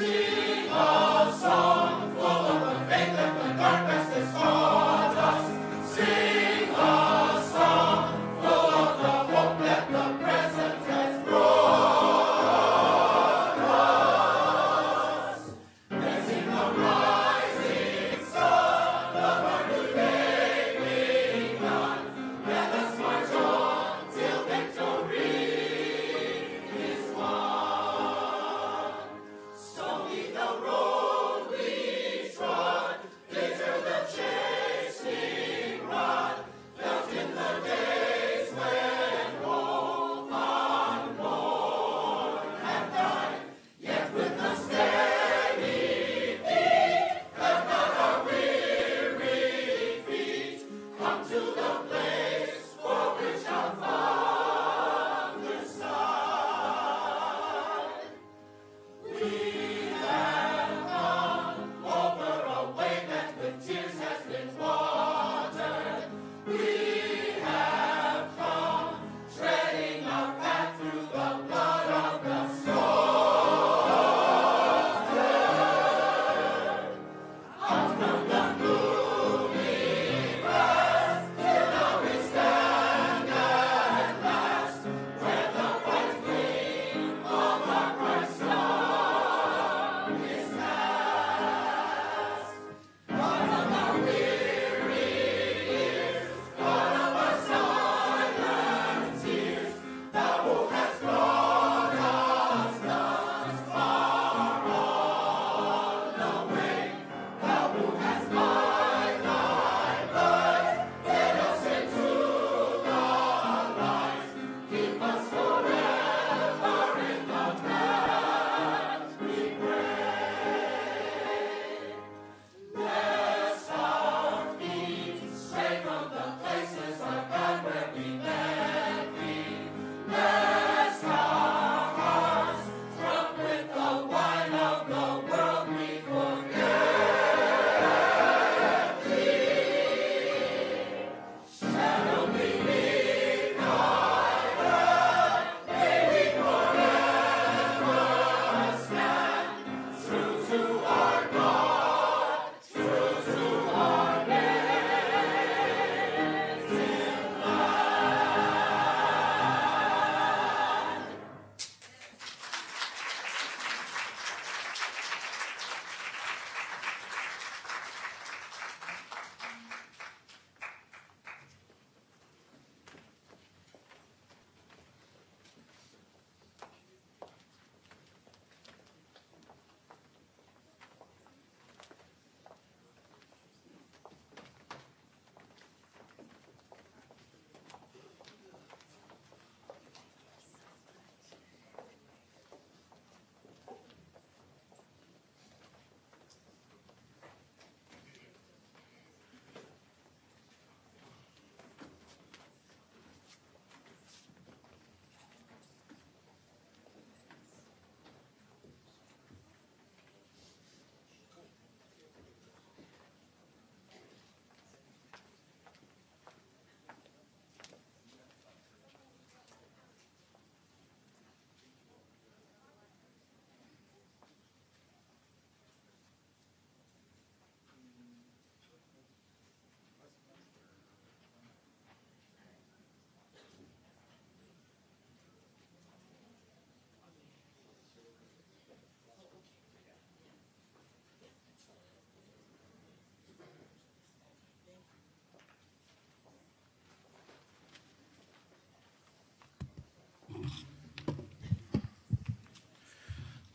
See.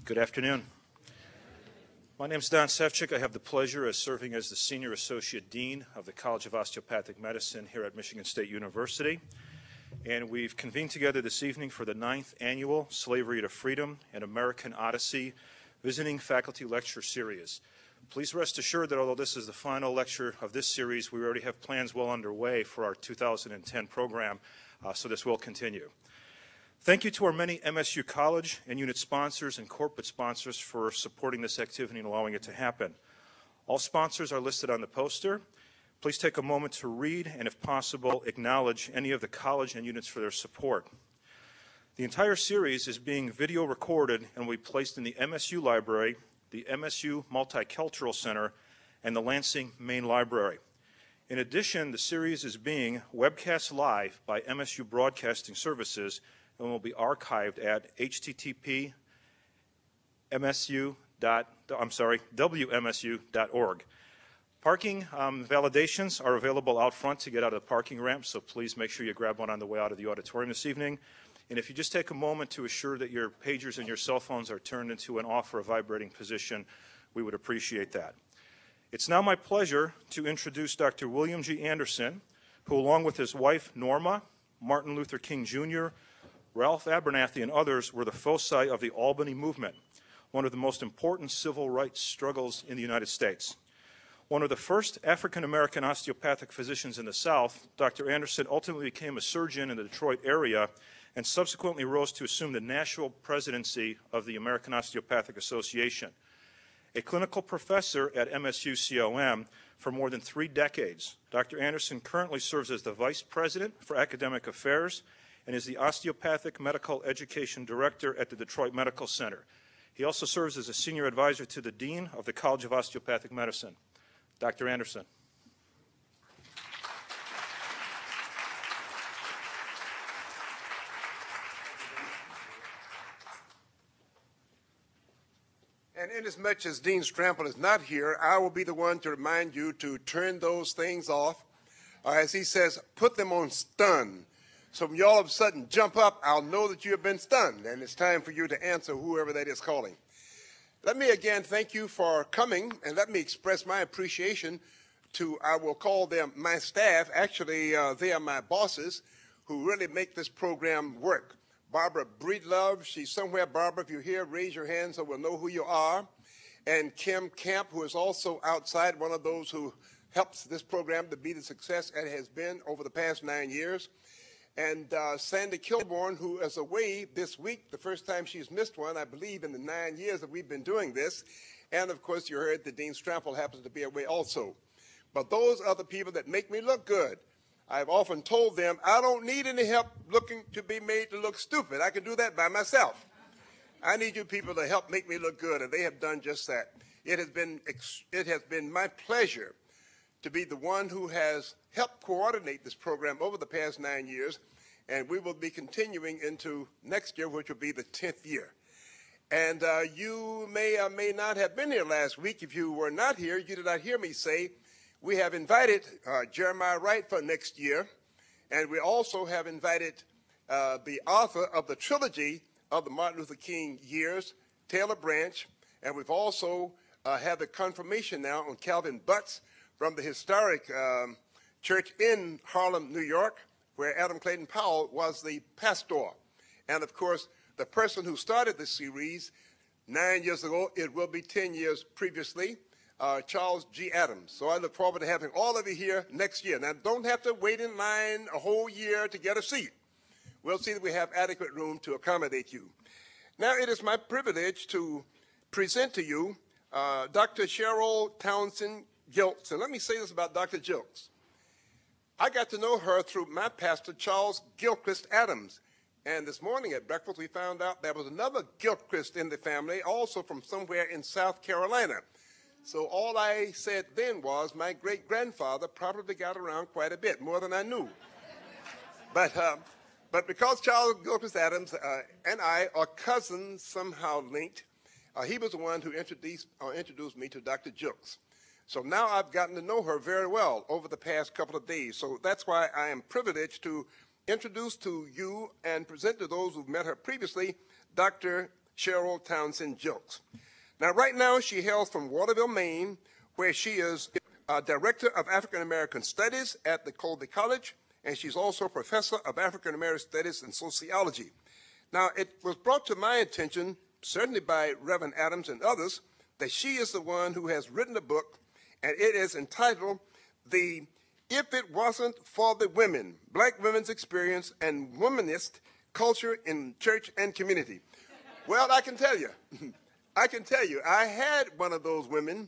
Good afternoon. My name is Don Sefcik. I have the pleasure of serving as the Senior Associate Dean of the College of Osteopathic Medicine here at Michigan State University. And we've convened together this evening for the ninth annual Slavery to Freedom and American Odyssey Visiting Faculty Lecture Series. Please rest assured that although this is the final lecture of this series, we already have plans well underway for our 2010 program, uh, so this will continue. Thank you to our many MSU College and unit sponsors and corporate sponsors for supporting this activity and allowing it to happen. All sponsors are listed on the poster. Please take a moment to read and, if possible, acknowledge any of the college and units for their support. The entire series is being video recorded and will be placed in the MSU library the MSU Multicultural Center, and the Lansing Main Library. In addition, the series is being webcast live by MSU Broadcasting Services and will be archived at http msu dot, I'm sorry, wmsu.org. Parking um, validations are available out front to get out of the parking ramp, so please make sure you grab one on the way out of the auditorium this evening. And if you just take a moment to assure that your pagers and your cell phones are turned into an off or a vibrating position, we would appreciate that. It's now my pleasure to introduce Dr. William G. Anderson, who along with his wife Norma, Martin Luther King Jr., Ralph Abernathy, and others were the foci of the Albany movement, one of the most important civil rights struggles in the United States. One of the first African American osteopathic physicians in the South, Dr. Anderson ultimately became a surgeon in the Detroit area and subsequently rose to assume the national presidency of the American Osteopathic Association. A clinical professor at MSU COM for more than three decades, Dr. Anderson currently serves as the Vice President for Academic Affairs and is the Osteopathic Medical Education Director at the Detroit Medical Center. He also serves as a Senior Advisor to the Dean of the College of Osteopathic Medicine. Dr. Anderson. And inasmuch as Dean Strampel is not here, I will be the one to remind you to turn those things off. Uh, as he says, put them on stun. So when you all of a sudden jump up, I'll know that you have been stunned, and it's time for you to answer whoever that is calling. Let me again thank you for coming, and let me express my appreciation to, I will call them my staff. Actually, uh, they are my bosses who really make this program work. Barbara Breedlove, she's somewhere. Barbara, if you're here, raise your hand so we'll know who you are. And Kim Camp, who is also outside, one of those who helps this program to be the success it has been over the past nine years. And uh, Sandy Kilborn, who is away this week, the first time she's missed one, I believe, in the nine years that we've been doing this. And of course, you heard that Dean Strampel happens to be away also. But those are the people that make me look good. I've often told them I don't need any help looking to be made to look stupid. I can do that by myself. I need you people to help make me look good, and they have done just that. It has been, it has been my pleasure to be the one who has helped coordinate this program over the past nine years, and we will be continuing into next year, which will be the 10th year. And uh, you may or may not have been here last week. If you were not here, you did not hear me say we have invited uh, Jeremiah Wright for next year, and we also have invited uh, the author of the trilogy of the Martin Luther King years, Taylor Branch, and we've also uh, had the confirmation now on Calvin Butts, from the historic um, church in Harlem, New York, where Adam Clayton Powell was the pastor. And of course, the person who started the series nine years ago, it will be 10 years previously, uh, Charles G. Adams. So I look forward to having all of you here next year. Now, don't have to wait in line a whole year to get a seat. We'll see that we have adequate room to accommodate you. Now, it is my privilege to present to you uh, Dr. Cheryl Townsend Gilkes. And let me say this about Dr. Gilkes. I got to know her through my pastor, Charles Gilchrist Adams. And this morning at breakfast, we found out there was another Gilchrist in the family, also from somewhere in South Carolina. So all I said then was my great grandfather probably got around quite a bit, more than I knew. but, uh, but because Charles Gilchrist Adams uh, and I are cousins somehow linked, uh, he was the one who introduced, uh, introduced me to Dr. Gilkes. So now I've gotten to know her very well over the past couple of days. So that's why I am privileged to introduce to you and present to those who've met her previously Dr. Cheryl Townsend Gilkes. Now, right now, she hails from Waterville, Maine, where she is uh, Director of African American Studies at the Colby College, and she's also Professor of African American Studies and Sociology. Now, it was brought to my attention, certainly by Reverend Adams and others, that she is the one who has written a book and it is entitled The If It Wasn't for the Women, Black Women's Experience and Womanist Culture in Church and Community. Well, I can tell you, I can tell you, I had one of those women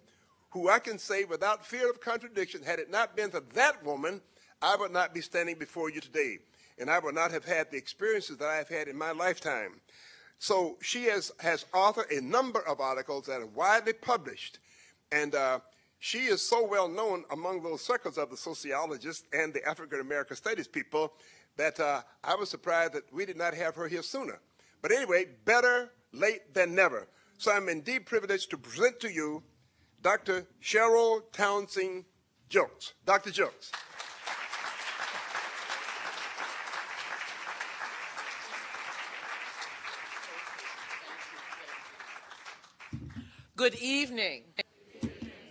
who I can say without fear of contradiction, had it not been for that woman, I would not be standing before you today. And I would not have had the experiences that I have had in my lifetime. So she has, has authored a number of articles that are widely published. And uh, she is so well known among those circles of the sociologists and the African American studies people that uh, I was surprised that we did not have her here sooner. But anyway, better late than never. So I'm indeed privileged to present to you Dr. Cheryl Townsend Gilkes. Dr. Gilkes. Good evening.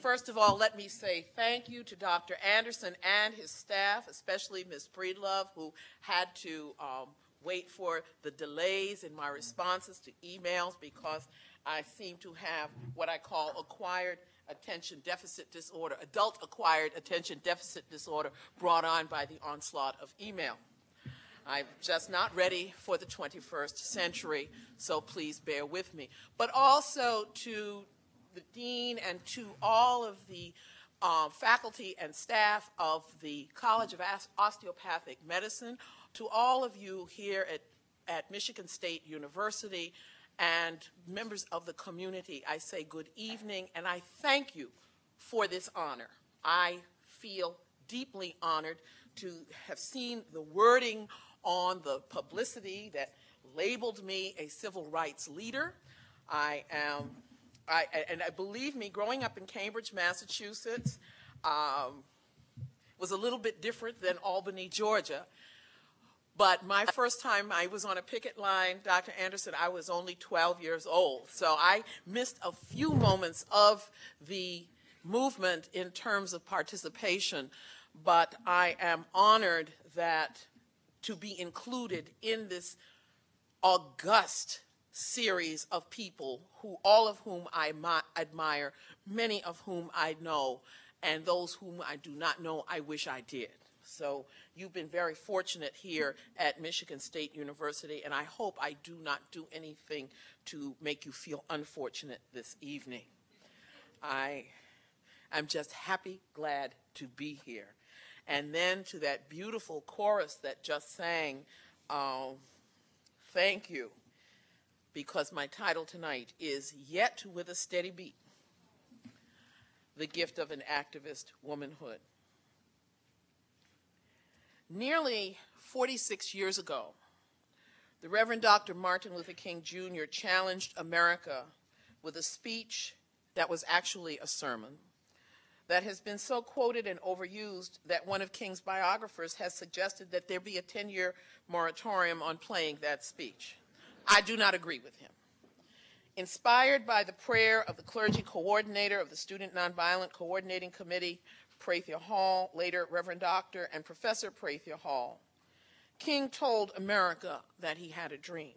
First of all, let me say thank you to Dr. Anderson and his staff, especially Ms. Breedlove, who had to um, wait for the delays in my responses to emails because I seem to have what I call acquired attention deficit disorder, adult acquired attention deficit disorder brought on by the onslaught of email. I'm just not ready for the 21st century, so please bear with me. But also to the dean and to all of the uh, faculty and staff of the College of Osteopathic Medicine, to all of you here at, at Michigan State University, and members of the community, I say good evening and I thank you for this honor. I feel deeply honored to have seen the wording on the publicity that labeled me a civil rights leader. I am, I, and I believe me, growing up in Cambridge, Massachusetts, um, was a little bit different than Albany, Georgia. But my first time I was on a picket line, Dr. Anderson, I was only 12 years old. So I missed a few moments of the movement in terms of participation. But I am honored that to be included in this august series of people who all of whom I admire, many of whom I know, and those whom I do not know, I wish I did. So you've been very fortunate here at Michigan State University, and I hope I do not do anything to make you feel unfortunate this evening. I am just happy, glad to be here. And then to that beautiful chorus that just sang, um, thank you, because my title tonight is Yet with a Steady Beat, the gift of an activist womanhood. Nearly 46 years ago, the Reverend Dr. Martin Luther King Jr. challenged America with a speech that was actually a sermon that has been so quoted and overused that one of King's biographers has suggested that there be a 10-year moratorium on playing that speech. I do not agree with him. Inspired by the prayer of the clergy coordinator of the Student Nonviolent Coordinating Committee, Prathia Hall, later Reverend Dr. and Professor Prathia Hall, King told America that he had a dream.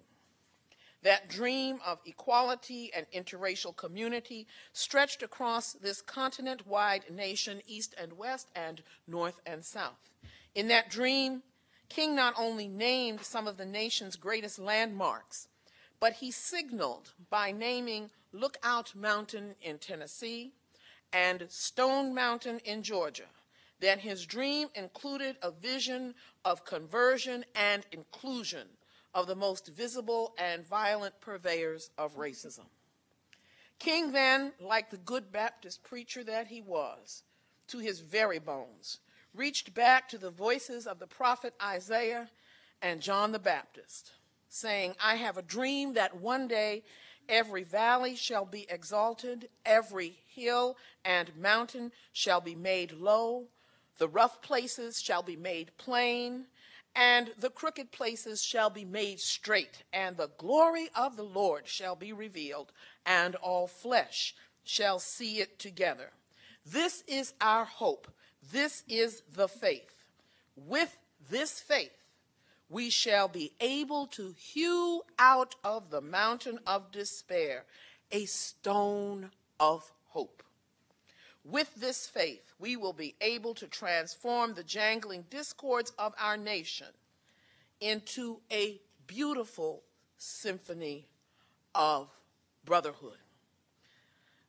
That dream of equality and interracial community stretched across this continent-wide nation, east and west and north and south. In that dream, King not only named some of the nation's greatest landmarks, but he signaled by naming Lookout Mountain in Tennessee, and Stone Mountain in Georgia that his dream included a vision of conversion and inclusion of the most visible and violent purveyors of racism. King then, like the good Baptist preacher that he was, to his very bones, reached back to the voices of the prophet Isaiah and John the Baptist, saying, I have a dream that one day Every valley shall be exalted, every hill and mountain shall be made low, the rough places shall be made plain, and the crooked places shall be made straight, and the glory of the Lord shall be revealed, and all flesh shall see it together. This is our hope. This is the faith. With this faith, we shall be able to hew out of the mountain of despair a stone of hope. With this faith, we will be able to transform the jangling discords of our nation into a beautiful symphony of brotherhood.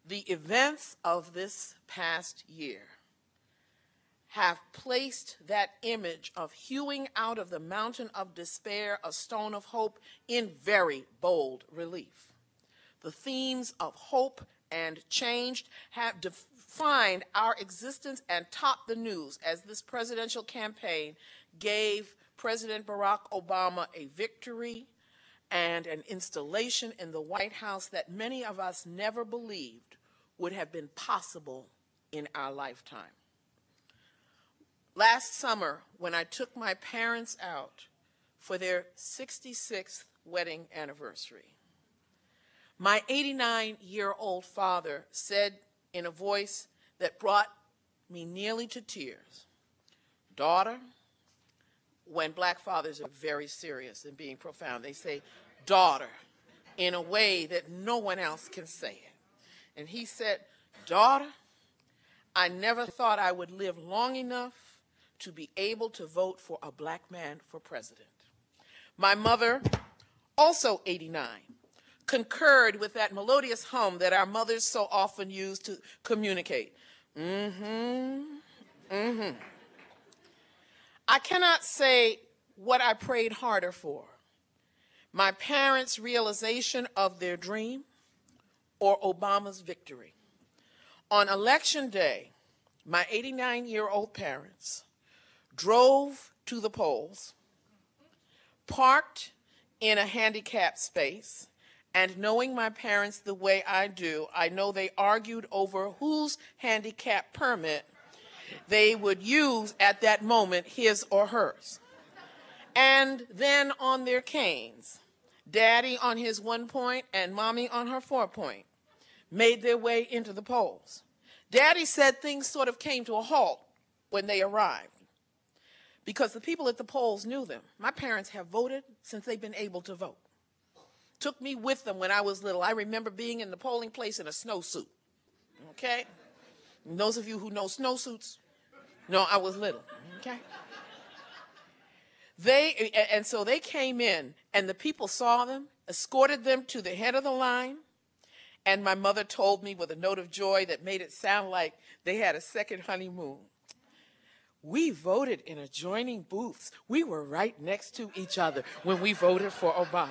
The events of this past year have placed that image of hewing out of the mountain of despair a stone of hope in very bold relief. The themes of hope and change have defined our existence and topped the news as this presidential campaign gave President Barack Obama a victory and an installation in the White House that many of us never believed would have been possible in our lifetime. Last summer, when I took my parents out for their 66th wedding anniversary, my 89 year old father said in a voice that brought me nearly to tears, Daughter, when black fathers are very serious and being profound, they say, Daughter, in a way that no one else can say it. And he said, Daughter, I never thought I would live long enough to be able to vote for a black man for president. My mother, also 89, concurred with that melodious hum that our mothers so often use to communicate. Mm-hmm, mm-hmm. I cannot say what I prayed harder for, my parents' realization of their dream or Obama's victory. On election day, my 89 year old parents drove to the polls, parked in a handicapped space, and knowing my parents the way I do, I know they argued over whose handicap permit they would use at that moment, his or hers. And then on their canes, daddy on his one point and mommy on her four point, made their way into the polls. Daddy said things sort of came to a halt when they arrived because the people at the polls knew them. My parents have voted since they've been able to vote. Took me with them when I was little. I remember being in the polling place in a snowsuit. Okay? And those of you who know snowsuits, know I was little. Okay? They and so they came in and the people saw them, escorted them to the head of the line, and my mother told me with a note of joy that made it sound like they had a second honeymoon. We voted in adjoining booths. We were right next to each other when we voted for Obama.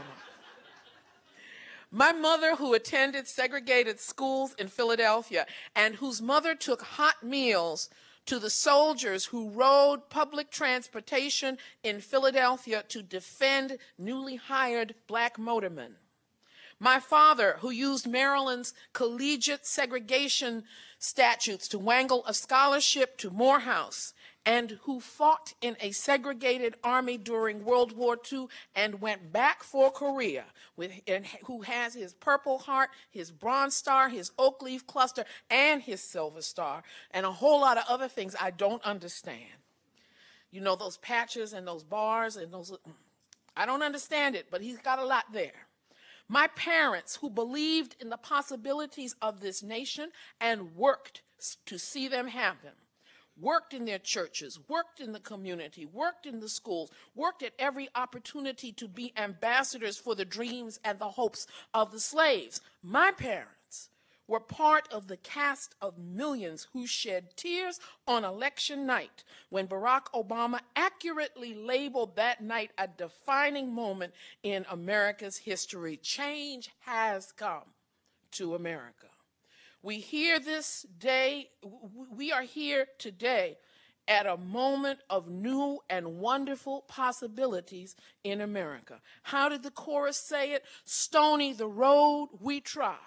My mother, who attended segregated schools in Philadelphia and whose mother took hot meals to the soldiers who rode public transportation in Philadelphia to defend newly hired black motormen. My father, who used Maryland's collegiate segregation statutes to wangle a scholarship to Morehouse and who fought in a segregated army during World War II and went back for Korea, with, and who has his Purple Heart, his Bronze Star, his Oak Leaf Cluster, and his Silver Star, and a whole lot of other things I don't understand. You know, those patches and those bars and those, mm, I don't understand it, but he's got a lot there. My parents, who believed in the possibilities of this nation and worked to see them happen worked in their churches, worked in the community, worked in the schools, worked at every opportunity to be ambassadors for the dreams and the hopes of the slaves. My parents were part of the cast of millions who shed tears on election night when Barack Obama accurately labeled that night a defining moment in America's history. Change has come to America. We hear this day, we are here today at a moment of new and wonderful possibilities in America. How did the chorus say it? Stony the road we trod,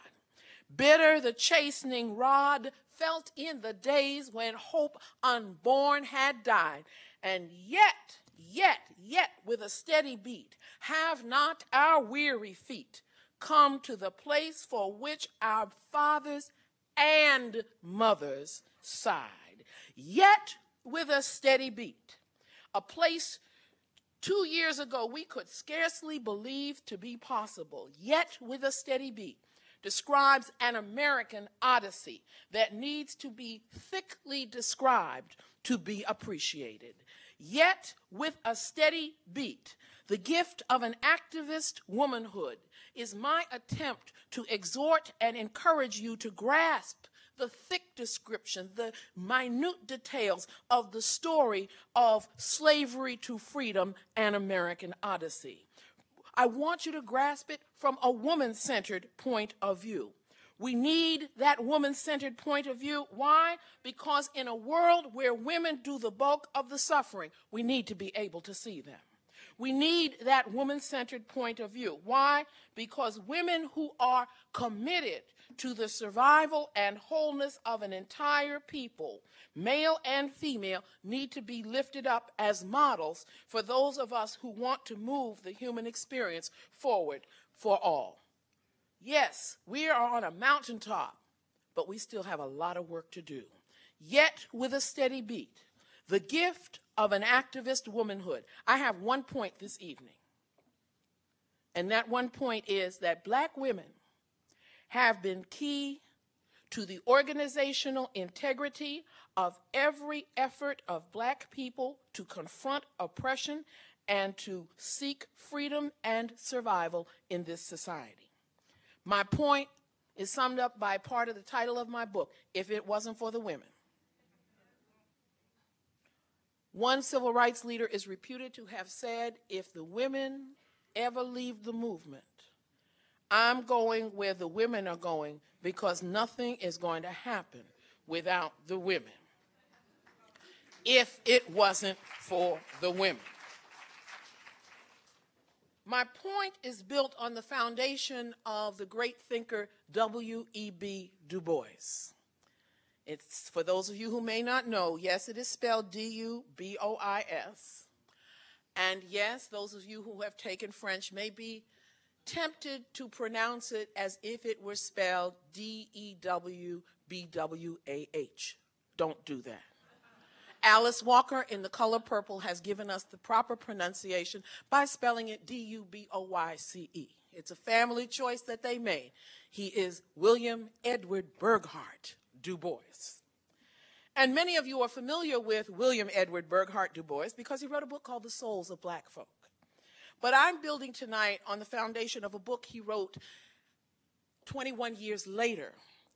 bitter the chastening rod felt in the days when hope unborn had died. And yet, yet, yet, with a steady beat, have not our weary feet come to the place for which our fathers and mothers sighed. yet with a steady beat. A place two years ago we could scarcely believe to be possible, yet with a steady beat, describes an American odyssey that needs to be thickly described to be appreciated. Yet with a steady beat, the gift of an activist womanhood is my attempt to exhort and encourage you to grasp the thick description, the minute details of the story of slavery to freedom and American Odyssey. I want you to grasp it from a woman centered point of view. We need that woman centered point of view. Why? Because in a world where women do the bulk of the suffering, we need to be able to see them. We need that woman centered point of view. Why? Because women who are committed to the survival and wholeness of an entire people, male and female, need to be lifted up as models for those of us who want to move the human experience forward for all. Yes, we are on a mountaintop, but we still have a lot of work to do. Yet, with a steady beat, the gift of an activist womanhood. I have one point this evening. And that one point is that black women have been key to the organizational integrity of every effort of black people to confront oppression and to seek freedom and survival in this society. My point is summed up by part of the title of my book, If It Wasn't for the Women. One civil rights leader is reputed to have said, if the women ever leave the movement, I'm going where the women are going because nothing is going to happen without the women. If it wasn't for the women. My point is built on the foundation of the great thinker W.E.B. Du Bois. It's for those of you who may not know, yes, it is spelled D U B O I S. And yes, those of you who have taken French may be tempted to pronounce it as if it were spelled D E W B W A H. Don't do that. Alice Walker in The Color Purple has given us the proper pronunciation by spelling it D U B O Y C E. It's a family choice that they made. He is William Edward Burghardt Du Bois. And many of you are familiar with William Edward Burghardt Du Bois because he wrote a book called The Souls of Black Folk. But I'm building tonight on the foundation of a book he wrote 21 years later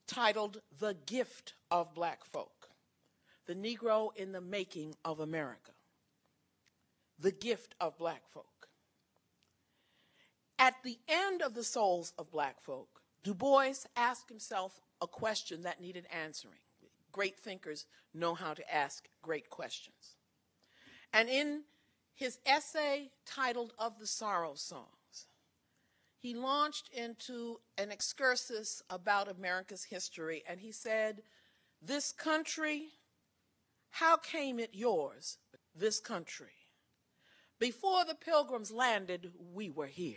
titled The Gift of Black Folk The Negro in the Making of America. The Gift of Black Folk. At the end of The Souls of Black Folk, Du Bois asked himself a question that needed answering. Great thinkers know how to ask great questions. And in his essay titled Of the Sorrow Songs, he launched into an excursus about America's history, and he said, This country, how came it yours, this country? Before the pilgrims landed, we were here.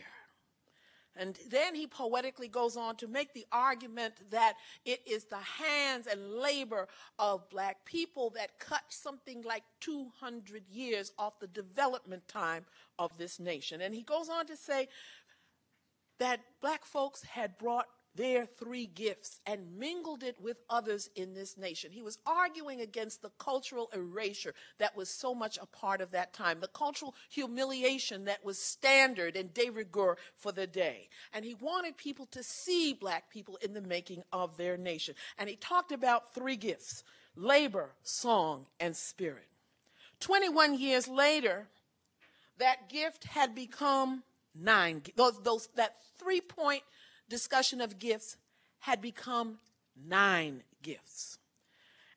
And then he poetically goes on to make the argument that it is the hands and labor of black people that cut something like 200 years off the development time of this nation. And he goes on to say that black folks had brought their three gifts and mingled it with others in this nation. He was arguing against the cultural erasure that was so much a part of that time, the cultural humiliation that was standard and de rigueur for the day. And he wanted people to see black people in the making of their nation. And he talked about three gifts labor, song, and spirit. 21 years later, that gift had become nine, those, those, that three point discussion of gifts had become nine gifts.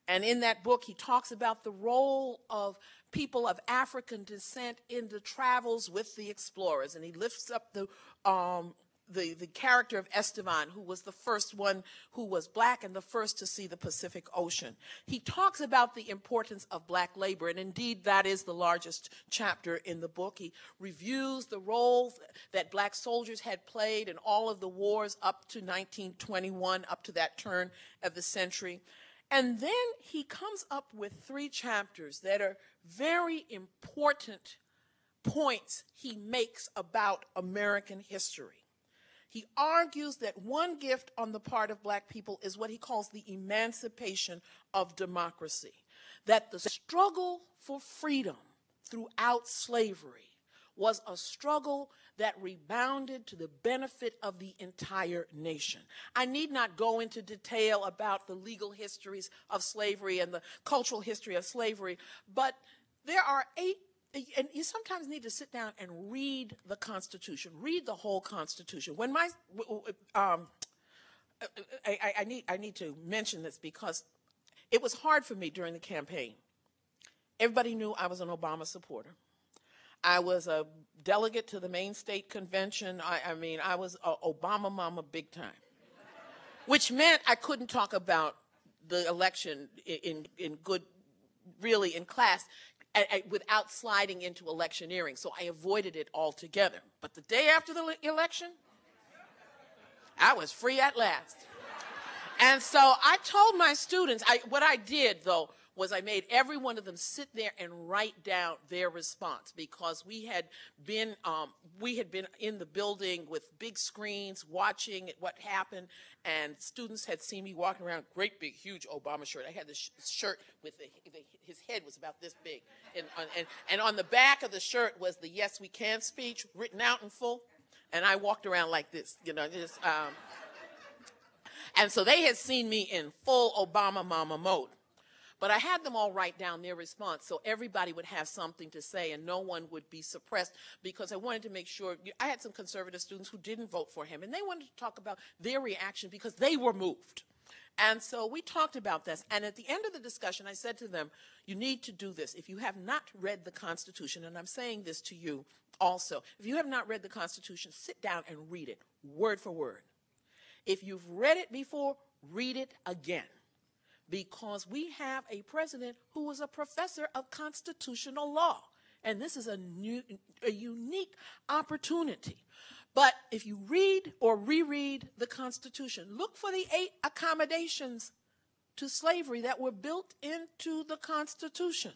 And in that book, he talks about the role of people of African descent in the travels with the explorers. And he lifts up the um, the, the character of Esteban, who was the first one who was black and the first to see the Pacific Ocean. He talks about the importance of black labor, and indeed that is the largest chapter in the book. He reviews the roles that black soldiers had played in all of the wars up to 1921, up to that turn of the century. And then he comes up with three chapters that are very important points he makes about American history. He argues that one gift on the part of black people is what he calls the emancipation of democracy. That the struggle for freedom throughout slavery was a struggle that rebounded to the benefit of the entire nation. I need not go into detail about the legal histories of slavery and the cultural history of slavery, but there are eight and you sometimes need to sit down and read the Constitution, read the whole Constitution. When my, um, I, I, need, I need to mention this because it was hard for me during the campaign. Everybody knew I was an Obama supporter. I was a delegate to the Maine State Convention. I, I mean, I was a Obama mama big time, which meant I couldn't talk about the election in, in, in good, really in class without sliding into electioneering. So I avoided it altogether. But the day after the election, I was free at last. And so I told my students, I, what I did though, was I made every one of them sit there and write down their response because we had been um, we had been in the building with big screens watching what happened, and students had seen me walking around great big huge Obama shirt. I had this sh shirt with the, the, his head was about this big, and, and and on the back of the shirt was the "Yes We Can" speech written out in full, and I walked around like this, you know, just. Um, and so they had seen me in full Obama mama mode. But I had them all write down their response so everybody would have something to say and no one would be suppressed because I wanted to make sure. I had some conservative students who didn't vote for him and they wanted to talk about their reaction because they were moved. And so we talked about this. And at the end of the discussion, I said to them, you need to do this. If you have not read the Constitution, and I'm saying this to you also, if you have not read the Constitution, sit down and read it word for word. If you've read it before, read it again because we have a president who is a professor of constitutional law. And this is a, new, a unique opportunity. But if you read or reread the Constitution, look for the eight accommodations to slavery that were built into the Constitution.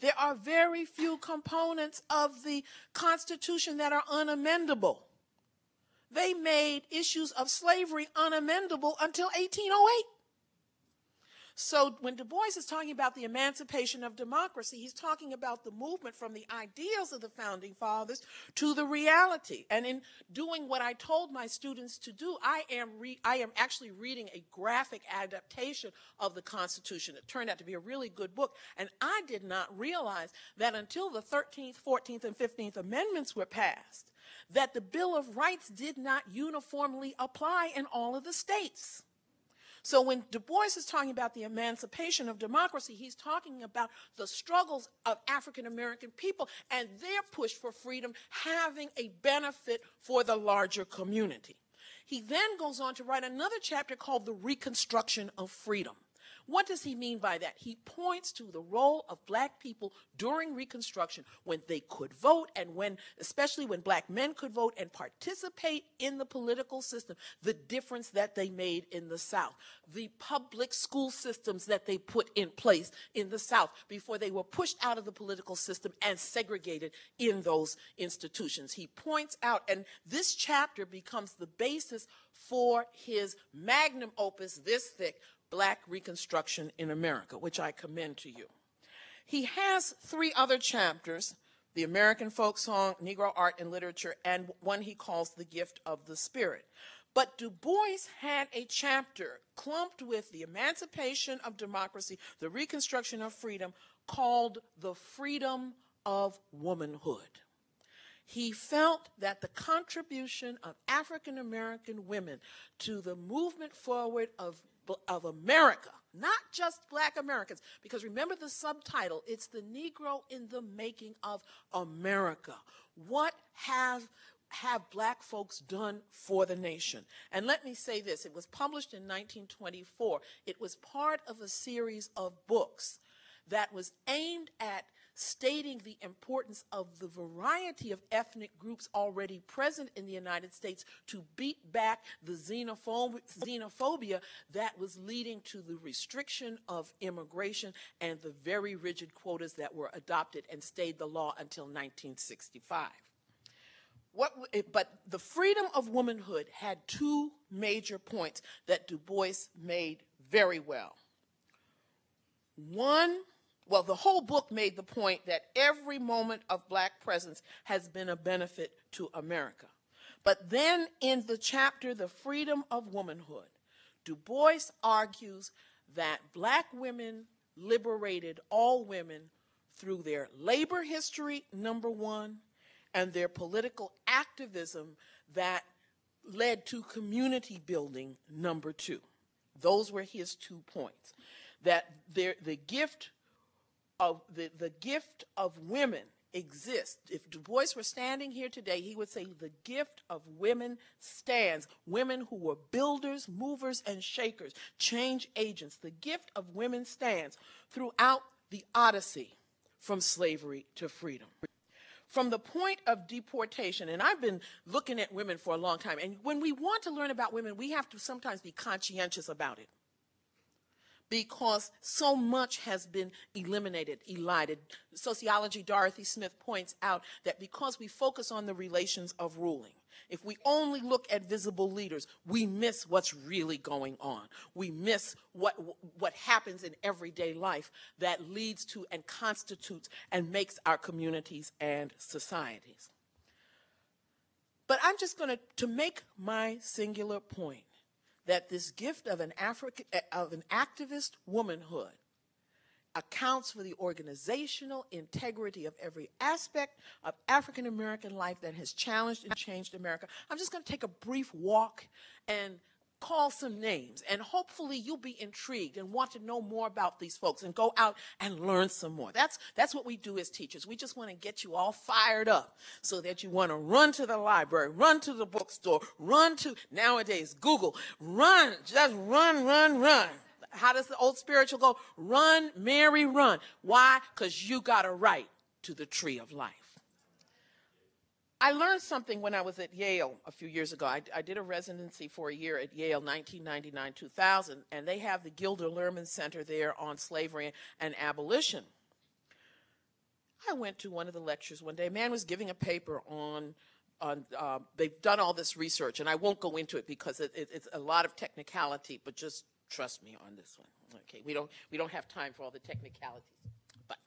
There are very few components of the Constitution that are unamendable. They made issues of slavery unamendable until 1808. So when Du Bois is talking about the emancipation of democracy, he's talking about the movement from the ideals of the founding fathers to the reality. And in doing what I told my students to do, I am I am actually reading a graphic adaptation of the Constitution. It turned out to be a really good book, and I did not realize that until the 13th, 14th, and 15th amendments were passed, that the Bill of Rights did not uniformly apply in all of the states. So when Du Bois is talking about the emancipation of democracy, he's talking about the struggles of African American people and their push for freedom having a benefit for the larger community. He then goes on to write another chapter called The Reconstruction of Freedom. What does he mean by that? He points to the role of black people during Reconstruction when they could vote and when, especially when black men could vote and participate in the political system, the difference that they made in the South, the public school systems that they put in place in the South before they were pushed out of the political system and segregated in those institutions. He points out, and this chapter becomes the basis for his magnum opus this thick, Black Reconstruction in America, which I commend to you. He has three other chapters, the American folk song, Negro art and literature, and one he calls the gift of the spirit. But Du Bois had a chapter clumped with the emancipation of democracy, the reconstruction of freedom, called the freedom of womanhood. He felt that the contribution of African American women to the movement forward of of America, not just black Americans. Because remember the subtitle, it's the Negro in the making of America. What have have black folks done for the nation? And let me say this, it was published in 1924. It was part of a series of books that was aimed at stating the importance of the variety of ethnic groups already present in the United States to beat back the xenophobia that was leading to the restriction of immigration and the very rigid quotas that were adopted and stayed the law until 1965. What, eh, but the freedom of womanhood had two major points that Du Bois made very well. One well, the whole book made the point that every moment of black presence has been a benefit to America. But then in the chapter, The Freedom of Womanhood, Du Bois argues that black women liberated all women through their labor history, number one, and their political activism that led to community building, number two. Those were his two points. That the gift of the, the gift of women exists. If Du Bois were standing here today, he would say the gift of women stands. Women who were builders, movers, and shakers, change agents. The gift of women stands throughout the Odyssey from slavery to freedom. From the point of deportation, and I've been looking at women for a long time, and when we want to learn about women, we have to sometimes be conscientious about it because so much has been eliminated, elided. Sociology, Dorothy Smith points out that because we focus on the relations of ruling, if we only look at visible leaders, we miss what's really going on. We miss what, what happens in everyday life that leads to and constitutes and makes our communities and societies. But I'm just going to, to make my singular point that this gift of an African eh, of an activist womanhood accounts for the organizational integrity of every aspect of African American life that has challenged and changed America. I'm just going to take a brief walk and call some names and hopefully you'll be intrigued and want to know more about these folks and go out and learn some more. That's that's what we do as teachers. We just want to get you all fired up so that you want to run to the library, run to the bookstore, run to nowadays Google, run, just run, run, run. How does the old spiritual go? Run, Mary, run. Why? Because you got a right to the tree of life. I learned something when I was at Yale a few years ago. I, I did a residency for a year at Yale, 1999 2000, and they have the Gilder Lehrman Center there on slavery and abolition. I went to one of the lectures one day. A man was giving a paper on, on uh, they've done all this research, and I won't go into it because it, it, it's a lot of technicality, but just trust me on this one. Okay, we don't, we don't have time for all the technicalities. But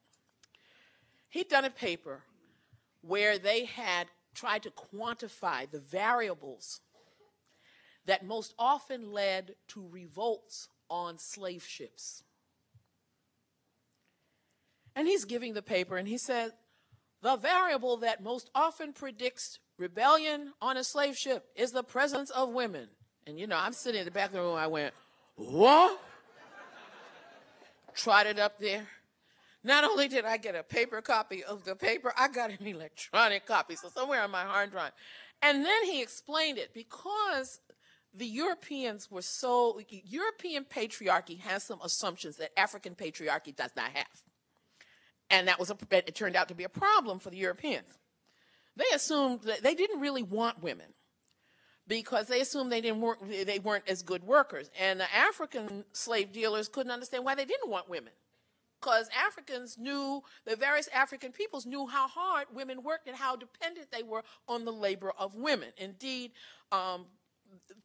he'd done a paper where they had tried to quantify the variables that most often led to revolts on slave ships. And he's giving the paper and he said, the variable that most often predicts rebellion on a slave ship is the presence of women. And you know, I'm sitting in the back of the room, I went, what? Trotted up there. Not only did I get a paper copy of the paper, I got an electronic copy, so somewhere on my hard drive. And then he explained it because the Europeans were so, European patriarchy has some assumptions that African patriarchy does not have. And that was a, it turned out to be a problem for the Europeans. They assumed that they didn't really want women because they assumed they didn't work, they weren't as good workers. And the African slave dealers couldn't understand why they didn't want women because Africans knew, the various African peoples knew how hard women worked and how dependent they were on the labor of women. Indeed, um,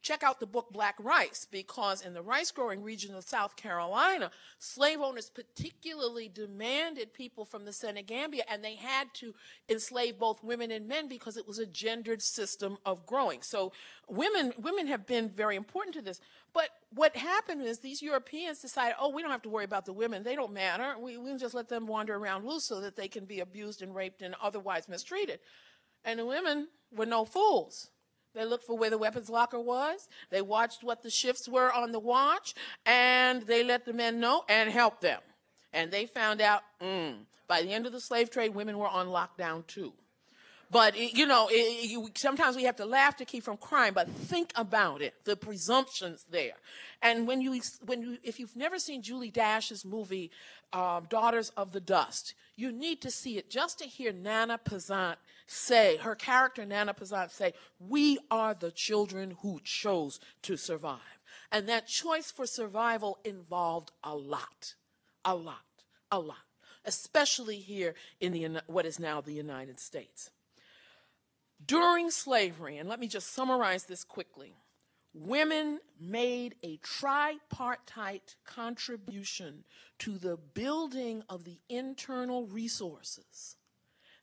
check out the book Black Rice because in the rice growing region of South Carolina, slave owners particularly demanded people from the Senegambia and they had to enslave both women and men because it was a gendered system of growing. So women, women have been very important to this. But what happened is these Europeans decided, oh, we don't have to worry about the women. They don't matter. We, we can just let them wander around loose so that they can be abused and raped and otherwise mistreated. And the women were no fools. They looked for where the weapons locker was. They watched what the shifts were on the watch, and they let the men know and helped them. And they found out mm, by the end of the slave trade, women were on lockdown too. But you know, it, you, sometimes we have to laugh to keep from crying. But think about it, the presumptions there. And when you, when you, if you've never seen Julie Dash's movie, um, Daughters of the Dust, you need to see it just to hear Nana Peazant say, her character Nana Peazant say, we are the children who chose to survive. And that choice for survival involved a lot, a lot, a lot, especially here in the, what is now the United States. During slavery, and let me just summarize this quickly, women made a tripartite contribution to the building of the internal resources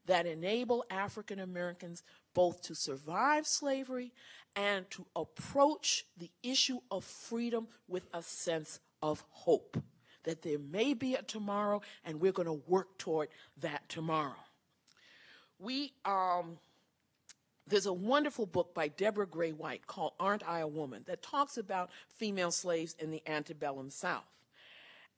that enable African Americans both to survive slavery and to approach the issue of freedom with a sense of hope that there may be a tomorrow and we're going to work toward that tomorrow. We, um, there's a wonderful book by Deborah Gray White called Aren't I a Woman that talks about female slaves in the antebellum South.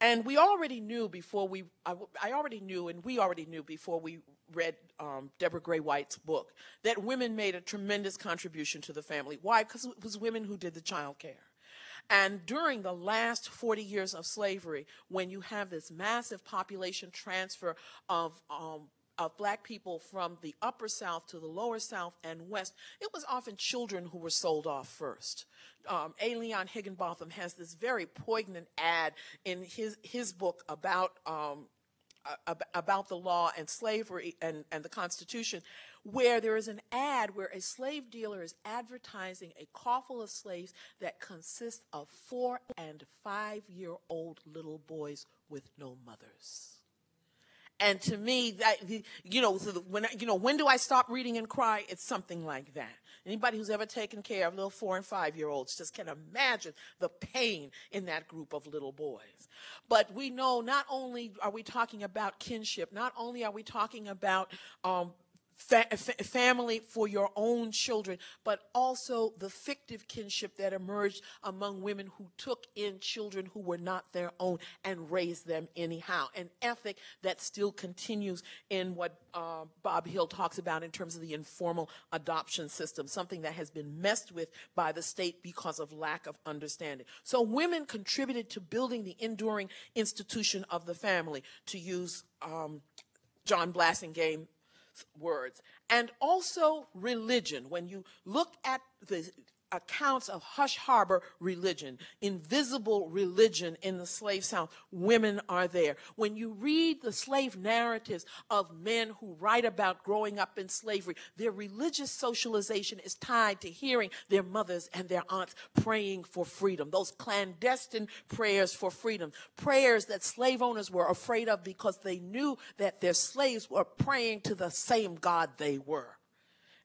And we already knew before we, I, I already knew, and we already knew before we read um, Deborah Gray White's book, that women made a tremendous contribution to the family. Why? Because it was women who did the child care. And during the last 40 years of slavery, when you have this massive population transfer of um, of black people from the upper south to the lower south and west, it was often children who were sold off first. Um, A. Leon Higginbotham has this very poignant ad in his, his book about um, about the law and slavery and, and the Constitution, where there is an ad where a slave dealer is advertising a coffle of slaves that consists of four and five year old little boys with no mothers. And to me, that you know, when you know, when do I stop reading and cry? It's something like that. Anybody who's ever taken care of little four and five year olds just can imagine the pain in that group of little boys. But we know not only are we talking about kinship, not only are we talking about um, Fa- family for your own children, but also the fictive kinship that emerged among women who took in children who were not their own and raised them anyhow. An ethic that still continues in what uh, Bob Hill talks about in terms of the informal adoption system, something that has been messed with by the state because of lack of understanding. So women contributed to building the enduring institution of the family, to use um, John Blassingame words. And also religion. When you look at the accounts of hush harbor religion, invisible religion in the slave South. Women are there. When you read the slave narratives of men who write about growing up in slavery, their religious socialization is tied to hearing their mothers and their aunts praying for freedom. Those clandestine prayers for freedom, prayers that slave owners were afraid of because they knew that their slaves were praying to the same God they were.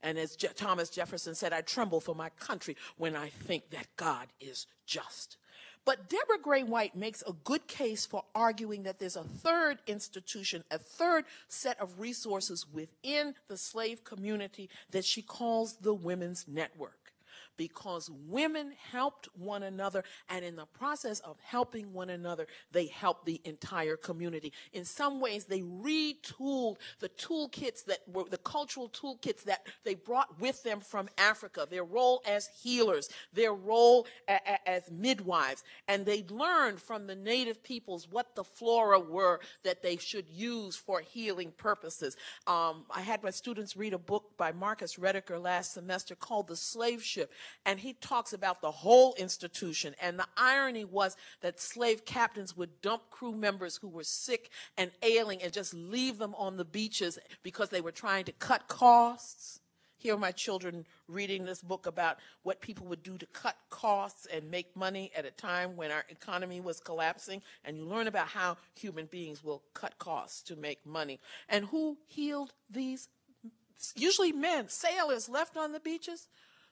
And as Je- Thomas Jefferson said, I tremble for my country when I think that God is just. But Deborah Gray White makes a good case for arguing that there's a third institution, a third set of resources within the slave community that she calls the Women's Network because women helped one another, and in the process of helping one another, they helped the entire community. In some ways, they retooled the toolkits that were the cultural toolkits that they brought with them from Africa, their role as healers, their role a- a- as midwives, and they learned from the native peoples what the flora were that they should use for healing purposes. Um, I had my students read a book by Marcus Rediker last semester called The Slave Ship, and he talks about the whole institution. And the irony was that slave captains would dump crew members who were sick and ailing and just leave them on the beaches because they were trying to cut costs. Here are my children reading this book about what people would do to cut costs and make money at a time when our economy was collapsing. And you learn about how human beings will cut costs to make money. And who healed these? Usually men, sailors left on the beaches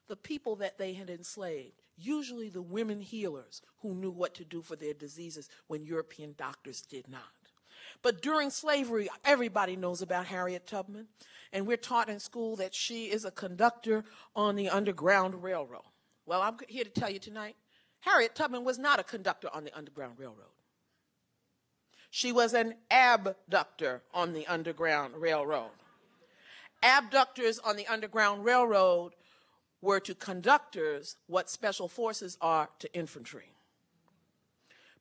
the people that they had enslaved, usually the women healers who knew what to do for their diseases when European doctors did not. But during slavery, everybody knows about Harriet Tubman, and we're taught in school that she is a conductor on the Underground Railroad. Well, I'm here to tell you tonight Harriet Tubman was not a conductor on the Underground Railroad. She was an abductor on the Underground Railroad. Abductors on the Underground Railroad were to conductors what special forces are to infantry.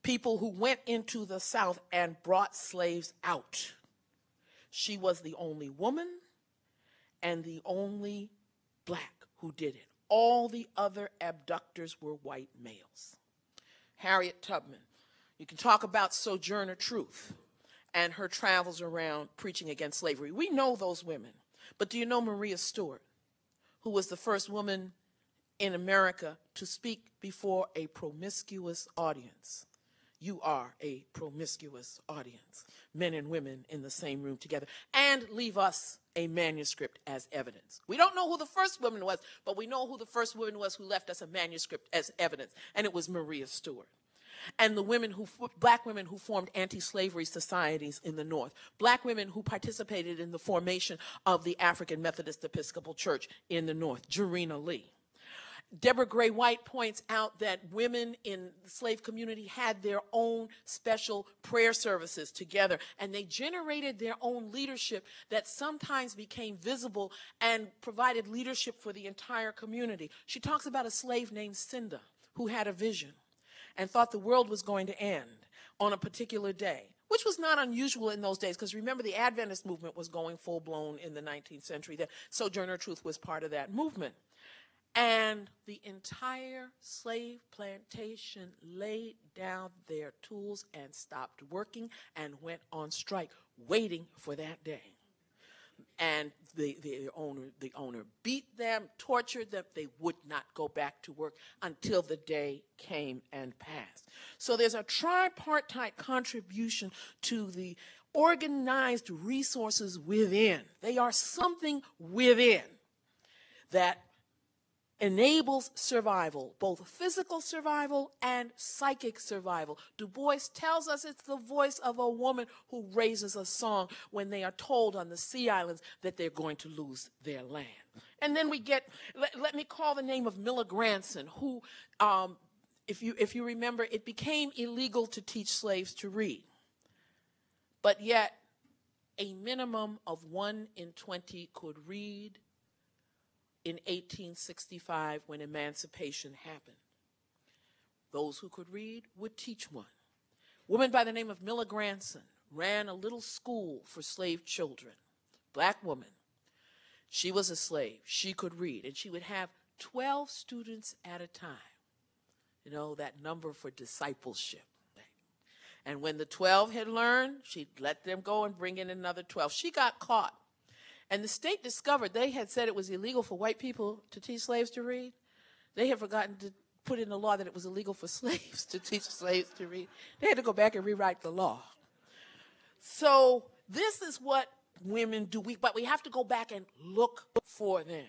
People who went into the South and brought slaves out. She was the only woman and the only black who did it. All the other abductors were white males. Harriet Tubman. You can talk about Sojourner Truth and her travels around preaching against slavery. We know those women. But do you know Maria Stewart? Who was the first woman in America to speak before a promiscuous audience. You are a promiscuous audience, men and women in the same room together, and leave us a manuscript as evidence. We don't know who the first woman was, but we know who the first woman was who left us a manuscript as evidence, and it was Maria Stewart and the women who, black women who formed anti-slavery societies in the North, black women who participated in the formation of the African Methodist Episcopal Church in the North, Jarena Lee. Deborah Gray White points out that women in the slave community had their own special prayer services together, and they generated their own leadership that sometimes became visible and provided leadership for the entire community. She talks about a slave named Cinda who had a vision and thought the world was going to end on a particular day, which was not unusual in those days because remember the Adventist movement was going full blown in the 19th century. The Sojourner Truth was part of that movement. And the entire slave plantation laid down their tools and stopped working and went on strike, waiting for that day and the, the owner the owner beat them, tortured them. They would not go back to work until the day came and passed. So there's a tripartite contribution to the organized resources within. They are something within that enables survival, both physical survival and psychic survival. Du Bois tells us it's the voice of a woman who raises a song when they are told on the sea islands that they're going to lose their land. And then we get, let, let me call the name of Milla Granson, who, um, if, you, if you remember, it became illegal to teach slaves to read. But yet, a minimum of one in 20 could read in 1865 when emancipation happened. Those who could read would teach one. A woman by the name of Milla Granson ran a little school for slave children, black woman. She was a slave. She could read, and she would have 12 students at a time. You know, that number for discipleship. And when the 12 had learned, she'd let them go and bring in another 12. She got caught and the state discovered they had said it was illegal for white people to teach slaves to read. They had forgotten to put in the law that it was illegal for slaves to teach slaves to read. They had to go back and rewrite the law. So this is what women do. We, but we have to go back and look for them.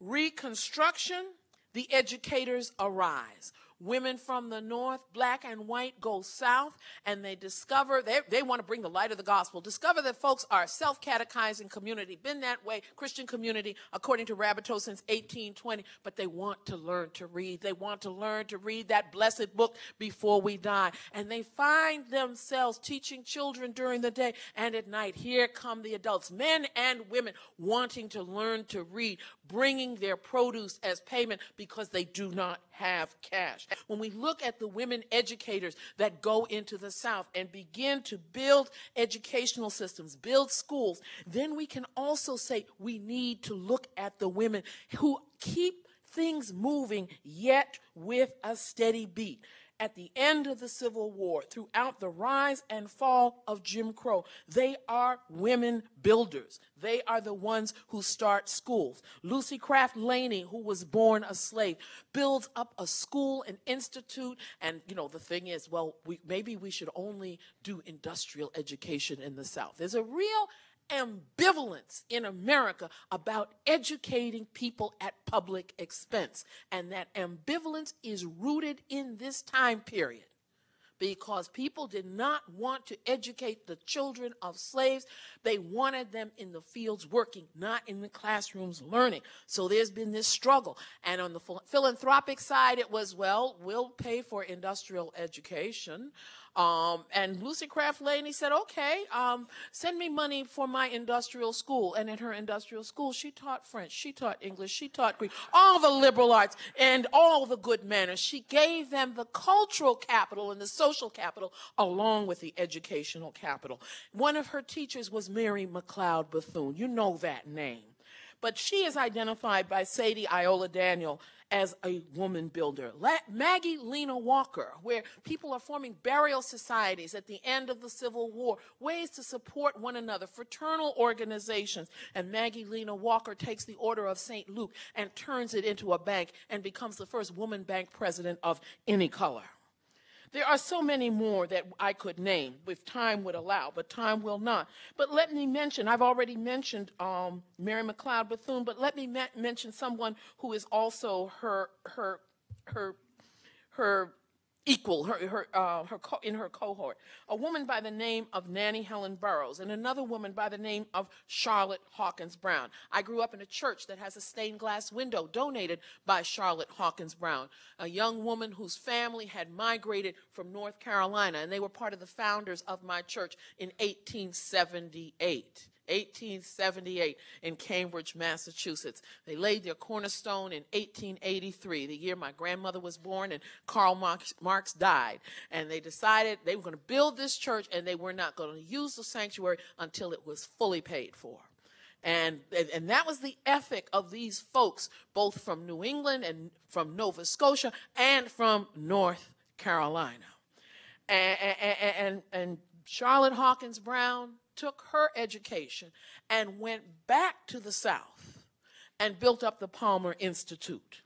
Reconstruction, the educators arise. Women from the north, black and white, go south and they discover, they, they want to bring the light of the gospel. Discover that folks are self catechizing community, been that way, Christian community, according to Raboteau since 1820, but they want to learn to read. They want to learn to read that blessed book before we die. And they find themselves teaching children during the day and at night. Here come the adults, men and women, wanting to learn to read, bringing their produce as payment because they do not have cash. When we look at the women educators that go into the South and begin to build educational systems, build schools, then we can also say we need to look at the women who keep things moving yet with a steady beat at the end of the Civil War, throughout the rise and fall of Jim Crow, they are women builders. They are the ones who start schools. Lucy Craft Laney, who was born a slave, builds up a school, an institute, and you know the thing is, well, we, maybe we should only do industrial education in the South. There's a real ambivalence in America about educating people at public expense. And that ambivalence is rooted in this time period because people did not want to educate the children of slaves. They wanted them in the fields working, not in the classrooms learning. So there's been this struggle. And on the philanthropic side, it was, well, we'll pay for industrial education. Um, and Lucy Craft Laney said, okay, um, send me money for my industrial school. And in her industrial school, she taught French, she taught English, she taught Greek, all the liberal arts and all the good manners. She gave them the cultural capital and the social capital along with the educational capital. One of her teachers was Mary McLeod Bethune. You know that name. but she is identified by Sadie Iola Daniel as a woman builder. Maggie Lena Walker, where people are forming burial societies at the end of the Civil War, ways to support one another, fraternal organizations. And Maggie Lena Walker takes the Order of St. Luke and turns it into a bank and becomes the first woman bank president of any color. There are so many more that I could name if time would allow, but time will not. But let me mention, I've already mentioned um, Mary McLeod Bethune, but let me me- mention someone who is also her, her, her, her equal, her, her, uh, her in her cohort. A woman by the name of Nannie Helen Burroughs and another woman by the name of Charlotte Hawkins Brown. I grew up in a church that has a stained glass window donated by Charlotte Hawkins Brown, a young woman whose family had migrated from North Carolina, and they were part of the founders of my church in 1878. 1878 in Cambridge, Massachusetts. They laid their cornerstone in 1883, the year my grandmother was born and Karl Marx, Marx died. And they decided they were going to build this church and they were not going to use the sanctuary until it was fully paid for. And, and, that was the ethic of these folks, both from New England and from Nova Scotia and from North Carolina. And, and, and Charlotte Hawkins Brown took her education and went back to the South and built up the Palmer Institute.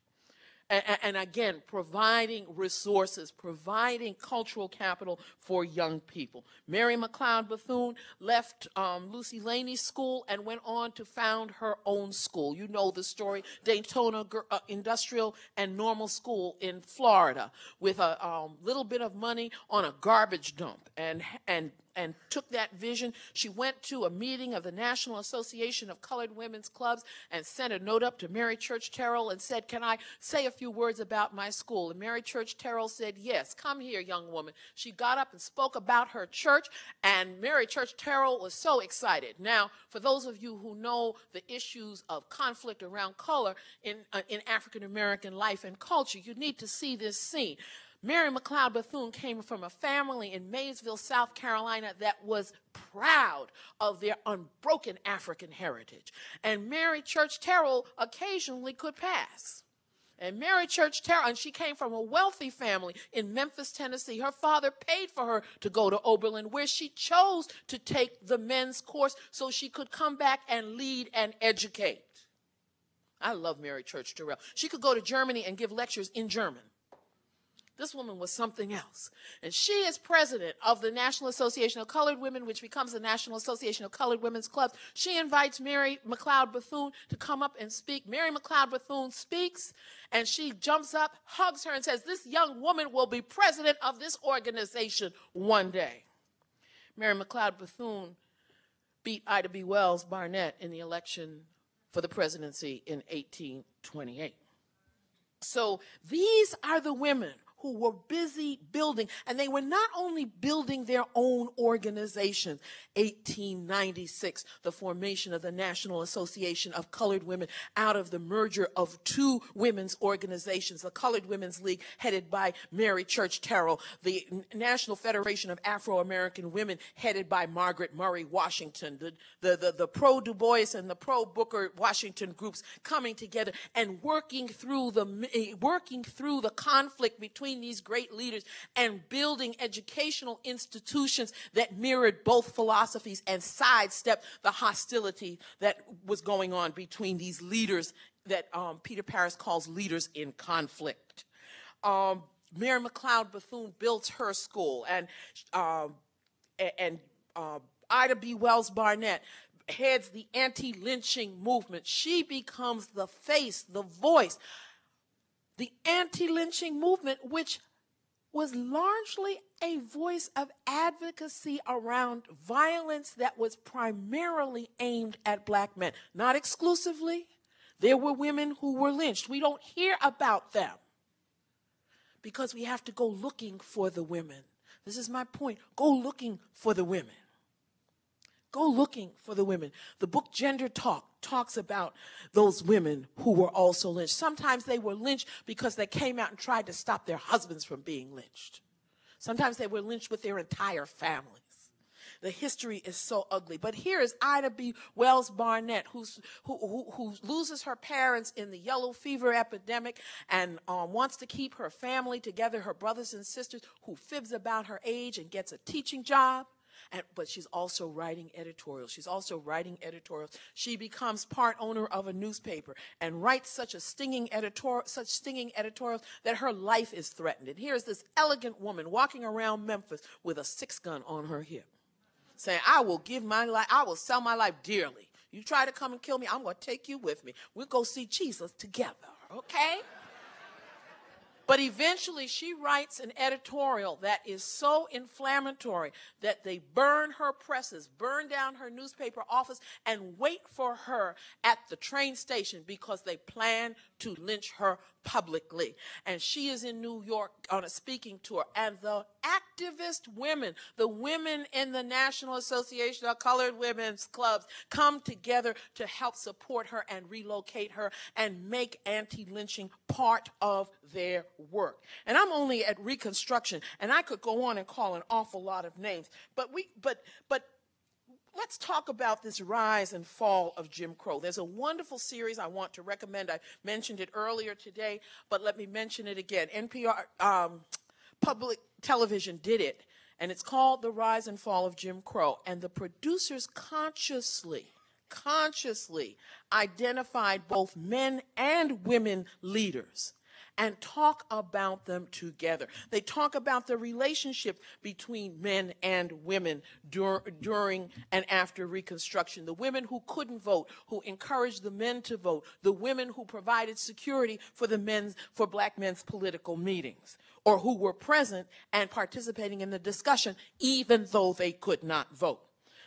And, and again, providing resources, providing cultural capital for young people. Mary McLeod Bethune left um, Lucy Laney School and went on to found her own school. You know the story Daytona uh, Industrial and Normal School in Florida with a um, little bit of money on a garbage dump and, and and took that vision. She went to a meeting of the National Association of Colored Women's Clubs and sent a note up to Mary Church Terrell and said, Can I say a few words about my school? And Mary Church Terrell said, Yes, come here, young woman. She got up and spoke about her church, and Mary Church Terrell was so excited. Now, for those of you who know the issues of conflict around color in, uh, in African American life and culture, you need to see this scene. Mary McLeod Bethune came from a family in Mayesville, South Carolina that was proud of their unbroken African heritage. And Mary Church Terrell occasionally could pass. And Mary Church Terrell, and she came from a wealthy family in Memphis, Tennessee. Her father paid for her to go to Oberlin, where she chose to take the men's course so she could come back and lead and educate. I love Mary Church Terrell. She could go to Germany and give lectures in German. This woman was something else. And she is president of the National Association of Colored Women, which becomes the National Association of Colored Women's Clubs. She invites Mary McLeod Bethune to come up and speak. Mary McLeod Bethune speaks, and she jumps up, hugs her, and says, This young woman will be president of this organization one day. Mary McLeod Bethune beat Ida B. Wells Barnett in the election for the presidency in 1828. So these are the women who were busy building, and they were not only building their own organizations. 1896, the formation of the National Association of Colored Women out of the merger of two women's organizations, the Colored Women's League, headed by Mary Church Terrell, the National Federation of Afro American Women, headed by Margaret Murray Washington, the, the, the, the pro Du Bois and the pro Booker Washington groups coming together and working through the eh, working through the conflict between these great leaders and building educational institutions that mirrored both philosophies and sidestepped the hostility that was going on between these leaders that um, Peter Paris calls leaders in conflict. Um, Mary McLeod Bethune built her school, and um, and uh, Ida B. Wells Barnett heads the anti-lynching movement. She becomes the face, the voice, the anti-lynching movement, which was largely a voice of advocacy around violence that was primarily aimed at black men, not exclusively. There were women who were lynched. We don't hear about them because we have to go looking for the women. This is my point. Go looking for the women. Go looking for the women. The book Gender Talk talks about those women who were also lynched. Sometimes they were lynched because they came out and tried to stop their husbands from being lynched. Sometimes they were lynched with their entire families. the history is so ugly. But here is Ida B. Wells Barnett, who, who, who loses her parents in the yellow fever epidemic and um, wants to keep her family together, her brothers and sisters, who fibs about her age and gets a teaching job. And, but she's also writing editorials. She's also writing editorials. She becomes part owner of a newspaper and writes such a stinging editorial, such stinging editorials that her life is threatened. And here's this elegant woman walking around Memphis with a six gun on her hip, saying, "I will give my life. I will sell my life dearly. You try to come and kill me, I'm going to take you with me. We'll go see Jesus together." Okay. But eventually, she writes an editorial that is so inflammatory that they burn her presses, burn down her newspaper office, and wait for her at the train station because they plan to lynch her publicly. And she is in New York on a speaking tour. And the activist women, the women in the National Association of Colored Women's Clubs, come together to help support her and relocate her and make anti lynching part of their work. And I'm only at Reconstruction, and I could go on and call an awful lot of names. But we, but, but let's talk about this rise and fall of Jim Crow. There's a wonderful series I want to recommend. I mentioned it earlier today, but let me mention it again. NPR um, Public Television did it, and it's called The Rise and Fall of Jim Crow. And the producers consciously, consciously identified both men and women leaders and talk about them together. They talk about the relationship between men and women dur- during and after Reconstruction. The women who couldn't vote, who encouraged the men to vote, the women who provided security for the men's, for black men's political meetings, or who were present and participating in the discussion, even though they could not vote.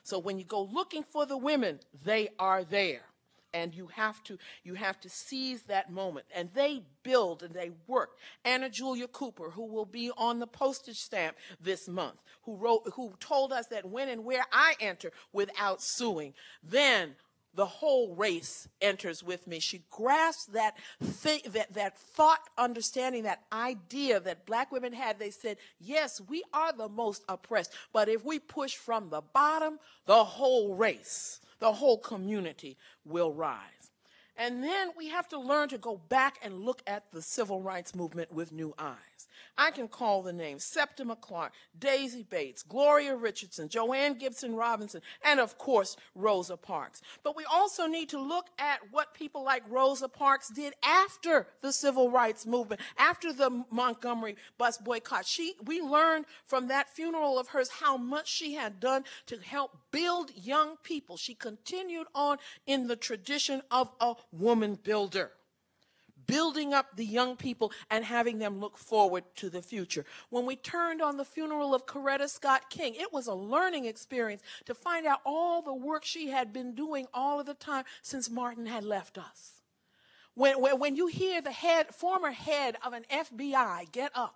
So when you go looking for the women, they are there and you have to you have to seize that moment and they build and they work anna julia cooper who will be on the postage stamp this month who wrote who told us that when and where i enter without suing then the whole race enters with me. She grasps that that, that thought, understanding, that idea that black women had. They said, yes, we are the most oppressed, but if we push from the bottom, the whole race the whole community will rise. And then we have to learn to go back and look at the civil rights movement with new eyes. I can call the names Septima Clark, Daisy Bates, Gloria Richardson, Jo Ann Gibson Robinson, and of course, Rosa Parks. But we also need to look at what people like Rosa Parks did after the civil rights movement, after the Montgomery bus boycott. She, we learned from that funeral of hers how much she had done to help build young people. She continued on in the tradition of a woman builder building up the young people and having them look forward to the future. When we turned on the funeral of Coretta Scott King, it was a learning experience to find out all the work she had been doing all of the time since Martin had left us. When, when, when you hear the head, former head of an FBI get up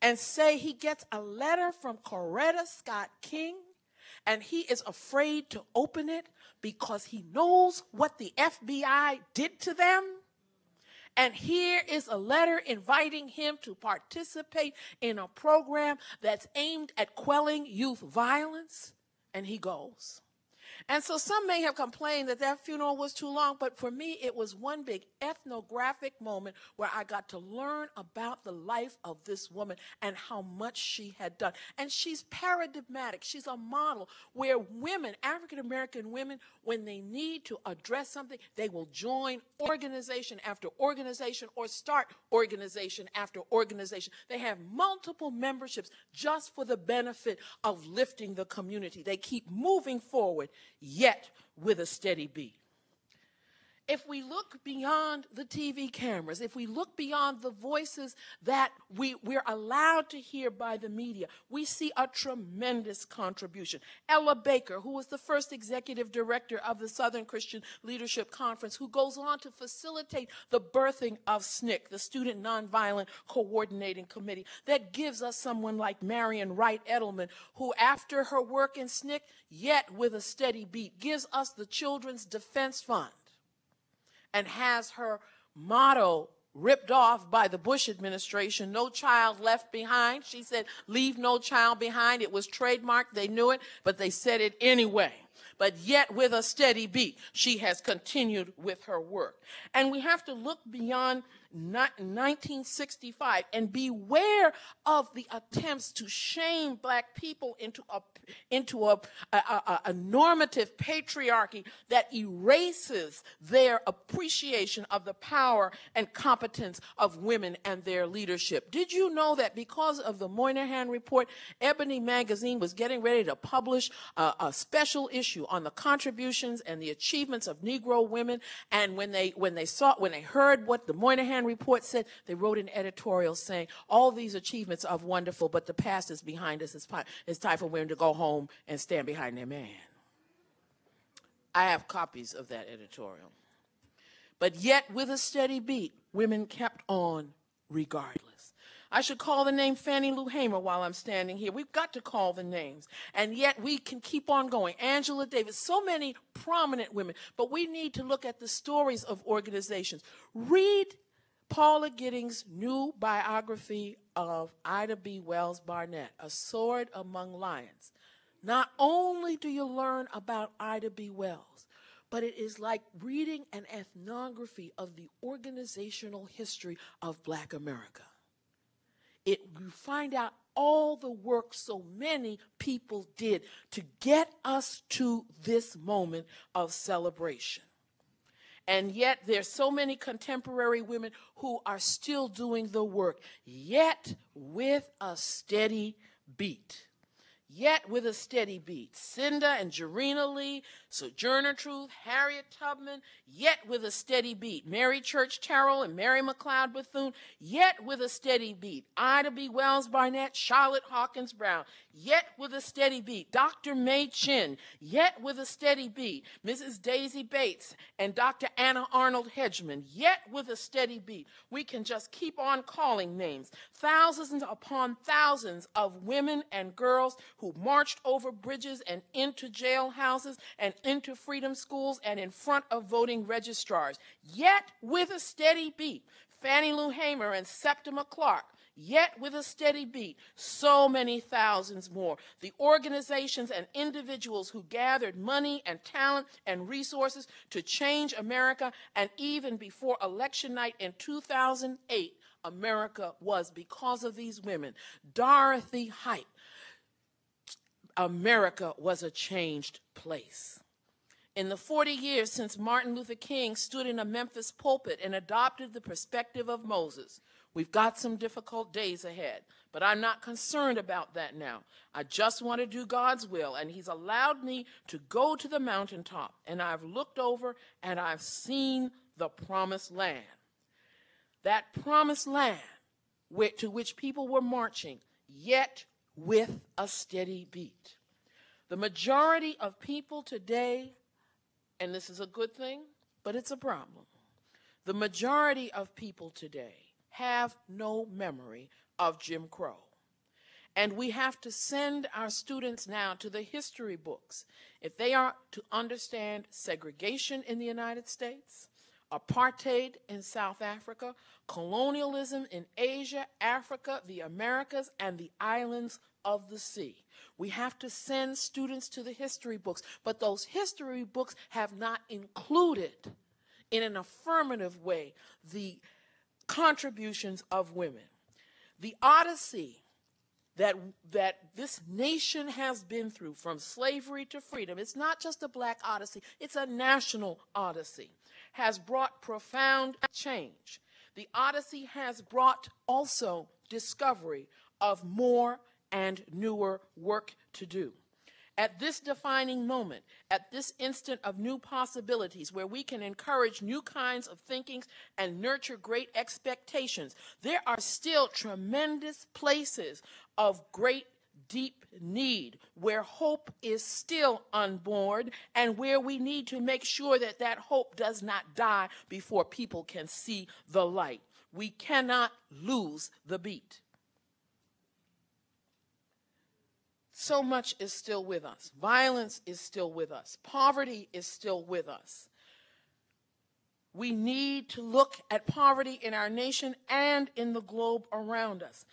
and say he gets a letter from Coretta Scott King and he is afraid to open it because he knows what the FBI did to them and here is a letter inviting him to participate in a program that's aimed at quelling youth violence. And he goes. And so some may have complained that that funeral was too long, but for me, it was one big ethnographic moment where I got to learn about the life of this woman and how much she had done. And she's paradigmatic. She's a model where women, African American women, when they need to address something, they will join organization after organization or start organization after organization. They have multiple memberships just for the benefit of lifting the community. They keep moving forward yet with a steady beat if we look beyond the TV cameras, if we look beyond the voices that we, we're allowed to hear by the media, we see a tremendous contribution. Ella Baker, who was the first executive director of the Southern Christian Leadership Conference, who goes on to facilitate the birthing of SNCC, the Student Nonviolent Coordinating Committee, that gives us someone like Marian Wright Edelman, who, after her work in SNCC, yet with a steady beat, gives us the Children's Defense Fund and has her motto ripped off by the Bush administration. No child left behind. She said, leave no child behind. It was trademarked. They knew it, but they said it anyway. But yet, with a steady beat, she has continued with her work. And we have to look beyond 1965 and beware of the attempts to shame black people into a into a, a, a, a, normative patriarchy that erases their appreciation of the power and competence of women and their leadership. Did you know that because of the Moynihan report, Ebony magazine was getting ready to publish a, a special issue on the contributions and the achievements of Negro women? And when they when they saw when they heard what the Moynihan report said, they wrote an editorial saying, all these achievements are wonderful, but the past is behind us. It's, time for women to go home and stand behind their man. I have copies of that editorial. But yet, with a steady beat, women kept on regardless. I should call the name Fannie Lou Hamer while I'm standing here. We've got to call the names. And yet we can keep on going. Angela Davis, so many prominent women. But we need to look at the stories of organizations. Read Paula Giddings' new biography of Ida B. Wells Barnett, A Sword Among Lions. Not only do you learn about Ida B. Wells, but it is like reading an ethnography of the organizational history of Black America. It, you find out all the work so many people did to get us to this moment of celebration. And yet there's so many contemporary women who are still doing the work, yet with a steady beat yet with a steady beat. Cinda and Jarena Lee, Sojourner Truth, Harriet Tubman, yet with a steady beat. Mary Church Terrell and Mary McLeod Bethune, yet with a steady beat. Ida B. Wells Barnett, Charlotte Hawkins Brown, yet with a steady beat. Dr. May Chinn, yet with a steady beat. Mrs. Daisy Bates and Dr. Anna Arnold Hedgeman, yet with a steady beat. We can just keep on calling names. Thousands upon thousands of women and girls who marched over bridges and into jailhouses and into freedom schools and in front of voting registrars, yet with a steady beat. Fannie Lou Hamer and Septima Clark, yet with a steady beat, so many thousands more. The organizations and individuals who gathered money and talent and resources to change America, and even before election night in 2008, America was, because of these women, Dorothy Height, America was a changed place. In the 40 years since Martin Luther King stood in a Memphis pulpit and adopted the perspective of Moses, we've got some difficult days ahead. But I'm not concerned about that now. I just want to do God's will, and He's allowed me to go to the mountaintop, and I've looked over and I've seen the promised land. That promised land to which people were marching, yet with a steady beat. The majority of people today, and this is a good thing, but it's a problem. The majority of people today have no memory of Jim Crow. And we have to send our students now to the history books if they are to understand segregation in the United States, apartheid in South Africa, colonialism in Asia, Africa, the Americas, and the islands of the sea. We have to send students to the history books, but those history books have not included in an affirmative way the contributions of women. The odyssey that, that this nation has been through from slavery to freedom, it's not just a black odyssey, it's a national odyssey, has brought profound change. The odyssey has brought also discovery of more and newer work to do. At this defining moment, at this instant of new possibilities where we can encourage new kinds of thinkings and nurture great expectations, there are still tremendous places of great deep need, where hope is still unborn, and where we need to make sure that that hope does not die before people can see the light. We cannot lose the beat. so much is still with us. Violence is still with us. Poverty is still with us. We need to look at poverty in our nation and in the globe around us.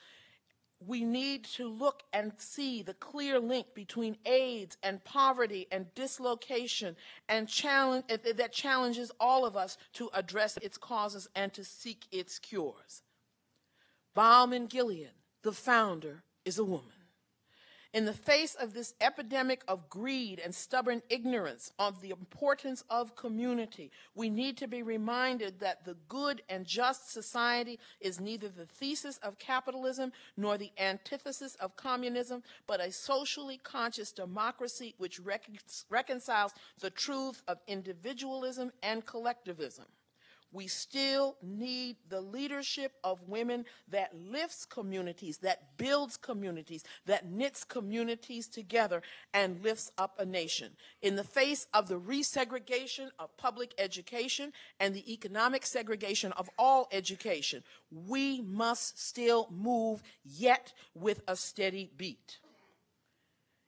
We need to look and see the clear link between AIDS and poverty and dislocation and challenge eh, eh, that challenges all of us to address its causes and to seek its cures. Balm in Gilead, the founder, is a woman. In the face of this epidemic of greed and stubborn ignorance of the importance of community, we need to be reminded that the good and just society is neither the thesis of capitalism nor the antithesis of communism, but a socially conscious democracy which recon reconciles the truth of individualism and collectivism we still need the leadership of women that lifts communities, that builds communities, that knits communities together and lifts up a nation. In the face of the resegregation of public education and the economic segregation of all education, we must still move yet with a steady beat.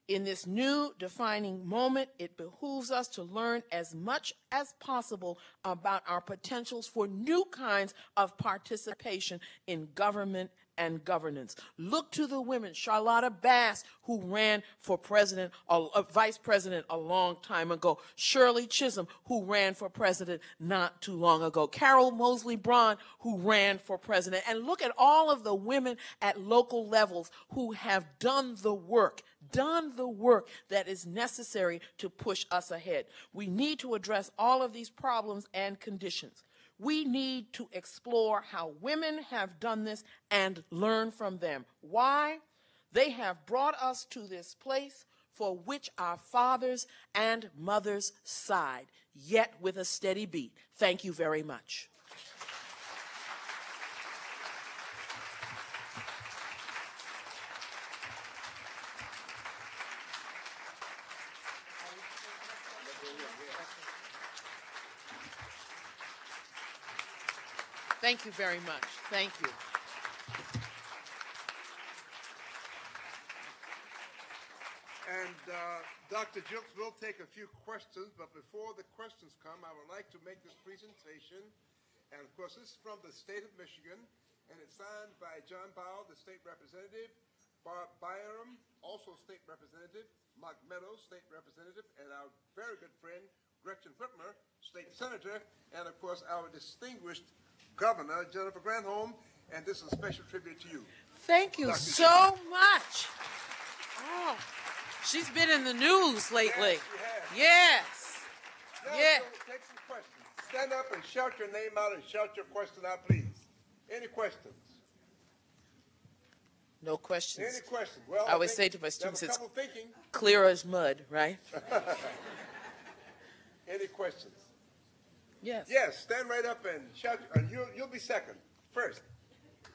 In this new defining moment, it behooves us to learn as much as possible about our potentials for new kinds of participation in government and governance. Look to the women, Charlotta Bass, who ran for president, uh, vice president a long time ago, Shirley Chisholm, who ran for president not too long ago, Carol Moseley Braun, who ran for president, and look at all of the women at local levels who have done the work, done the work that is necessary to push us ahead. We need to address all of these problems and conditions. We need to explore how women have done this and learn from them. Why? They have brought us to this place for which our fathers and mothers sighed, yet with a steady beat. Thank you very much. Thank you very much. Thank you. And uh, Dr. Gilkes will take a few questions, but before the questions come, I would like to make this presentation. And of course, this is from the state of Michigan, and it's signed by Joan Bauer, the state representative, Barb Byrum, also state representative, Mark Meadows, state representative, and our very good friend, Gretchen Whitmer, state senator, and of course, our distinguished Governor Jennifer Granholm, and this is a special tribute to you. Thank you Dr. so much. Oh, she's been in the news lately. Yes, Yes. Now, Yeah. so take some questions. Stand up and shout your name out and shout your question out, please. Any questions? No questions. Any questions? Well, I always think say to my students, it's- were a couple thinking. Clear as mud, right? Any questions? Yes. Yes, stand right up and shout. Uh, you'll, you'll be second. First.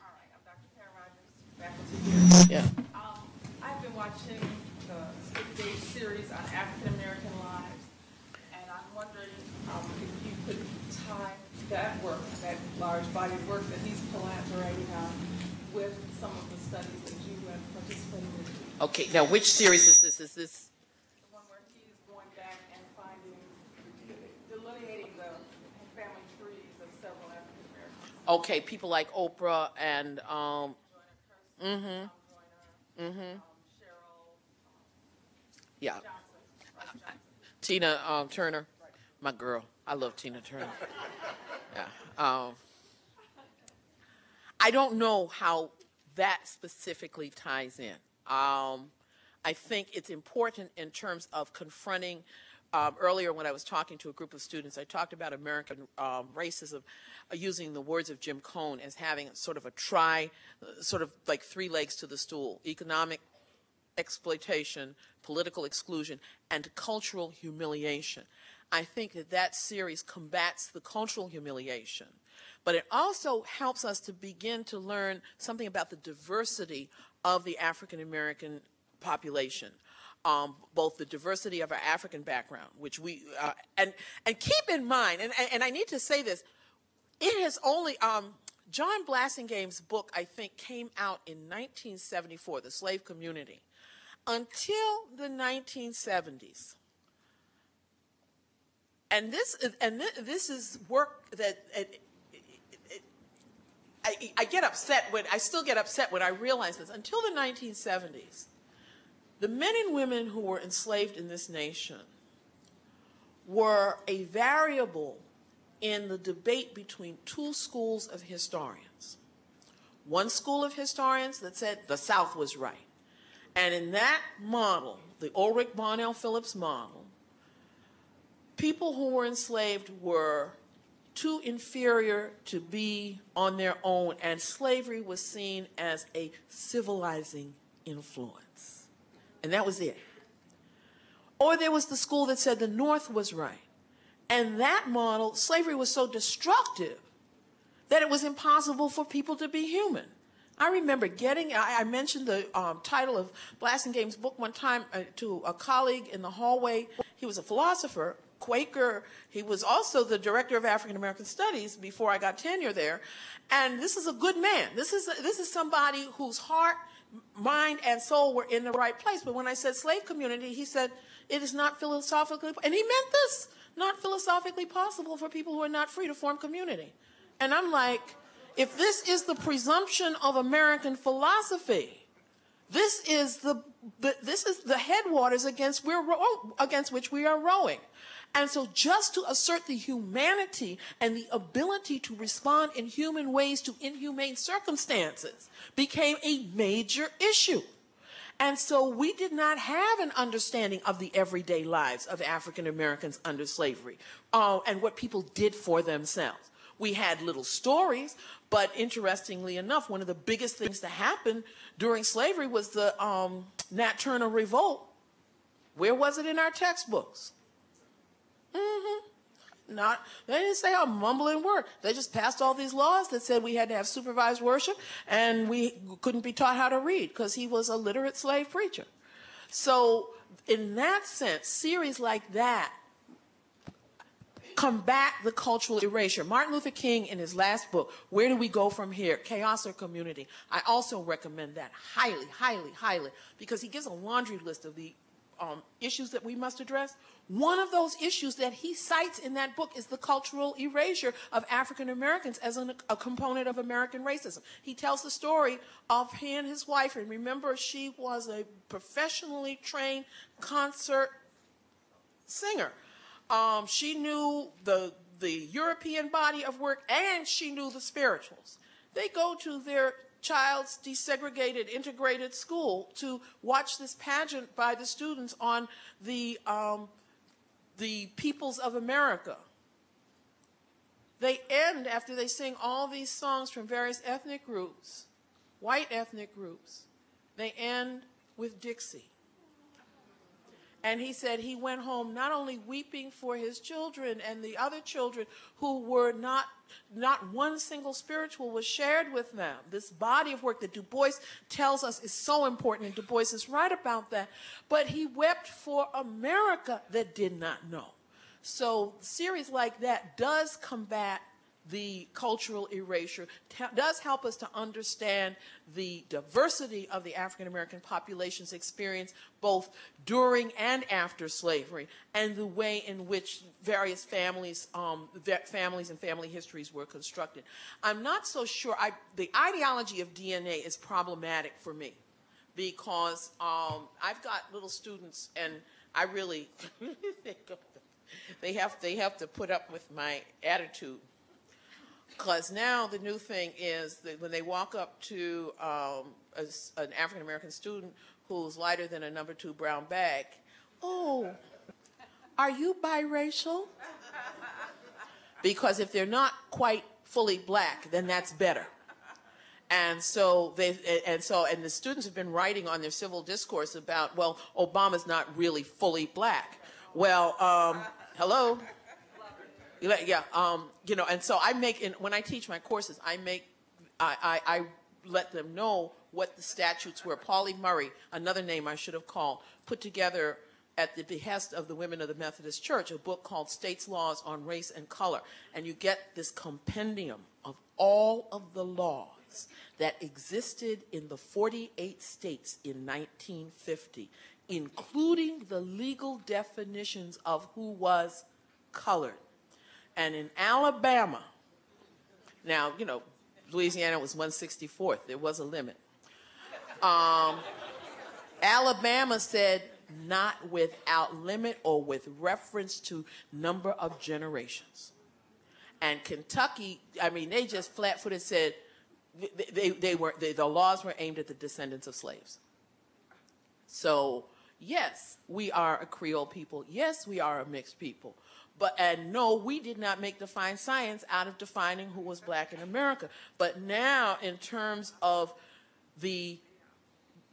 All right, I'm Dr. Karen Rogers, faculty here. Yeah. Um, I've been watching the Six Days series on African American lives, and I'm wondering um, if you could tie that work, that large body of work that he's collaborating on, with some of the studies that you have participated in. Okay, now which series is this? Is this? The one where he's going back and finding, delineating the family trees of several African Americans. Okay, people like Oprah and, um, Joyner, um, yeah. Tina um, Turner, my girl. I love Tina Turner. Yeah. Um, I don't know how that specifically ties in. Um, I think it's important in terms of confronting. Um, earlier, when I was talking to a group of students, I talked about American um, racism using the words of Jim Cone as having sort of a uh, sort of like three legs to the stool economic, exploitation, political exclusion, and cultural humiliation. I think that that series combats the cultural humiliation, but it also helps us to begin to learn something about the diversity of the African American population. Um, both the diversity of our African background, which we, uh, and, and keep in mind, and, and I need to say this, it has only um, John Blassingame's book, I think, came out in 1974, The Slave Community. Until the 1970s, and this is- and thi- this is work that it, it- I, I get upset when I still get upset when I realize this. Until the 1970s, the men and women who were enslaved in this nation were a variable in the debate between two schools of historians. One school of historians that said the South was right. And in that model, the Ulrich Bonnell Phillips model, people who were enslaved were too inferior to be on their own, and slavery was seen as a civilizing influence. And that was it. Or there was the school that said the North was right. And that model, slavery was so destructive that it was impossible for people to be human. I remember getting, I, I mentioned the um, title of Blassingame book one time uh, to a colleague in the hallway. He was a philosopher, Quaker. He was also the director of African American Studies before I got tenure there. And this is a good man. This is, this is somebody whose heart, mind, and soul were in the right place. But when I said slave community, he said, it is not philosophically, and he meant this, not philosophically possible for people who are not free to form community. And I'm like, if this is the presumption of American philosophy, this is the, the this is the headwaters against we're against which we are rowing. And so just to assert the humanity and the ability to respond in human ways to inhumane circumstances became a major issue. And so we did not have an understanding of the everyday lives of African Americans under slavery uh, and what people did for themselves. We had little stories, but interestingly enough, one of the biggest things to happen during slavery was the um, Nat Turner Revolt. Where was it in our textbooks? Mm-hmm. Not they didn't say a mumbling word. They just passed all these laws that said we had to have supervised worship and we couldn't be taught how to read because he was a literate slave preacher. So in that sense, series like that combat the cultural erasure. Martin Luther King, in his last book, Where Do We Go From Here? Chaos or Community. I also recommend that highly, highly, highly, because he gives a laundry list of the um, issues that we must address. One of those issues that he cites in that book is the cultural erasure of African Americans as an, a component of American racism. He tells the story of he and his wife, and remember, she was a professionally trained concert singer. Um, she knew the the European body of work and she knew the spirituals. They go to their child's desegregated integrated school to watch this pageant by the students on the um, the peoples of America. They end after they sing all these songs from various ethnic groups, white ethnic groups. They end with Dixie. And he said he went home not only weeping for his children and the other children who were not, not one single spiritual was shared with them. This body of work that Du Bois tells us is so important, and Du Bois is right about that. But he wept for America that did not know. So series like that does combat the cultural erasure, does help us to understand the diversity of the African American population's experience both during and after slavery, and the way in which various families, um, families and family histories were constructed. I'm not so sure. I, the ideology of DNA is problematic for me because um, I've got little students, and I really they have they have to put up with my attitude because now the new thing is that when they walk up to um, a, an African American student who's lighter than a number two brown bag, oh, are you biracial? Because if they're not quite fully black, then that's better. And so they, and so, and the students have been writing on their civil discourse about, well, Obama's not really fully black. Well, um, hello. Yeah, um, you know, and so I make, in, when I teach my courses, I make, I, I, I let them know what the statutes were. Pauli Murray, another name I should have called, put together at the behest of the women of the Methodist Church a book called States Laws on Race and Color. And you get this compendium of all of the laws that existed in the 48 states in 1950, including the legal definitions of who was colored. And in Alabama, now, you know, Louisiana was 164th, there was a limit. Um, Alabama said not without limit or with reference to number of generations. And Kentucky, I mean, they just flat footed said they, they, were, they, the laws were aimed at the descendants of slaves. So, yes, we are a Creole people. Yes, we are a mixed people. But, and no, we did not make defined science out of defining who was black in America. But now, in terms of the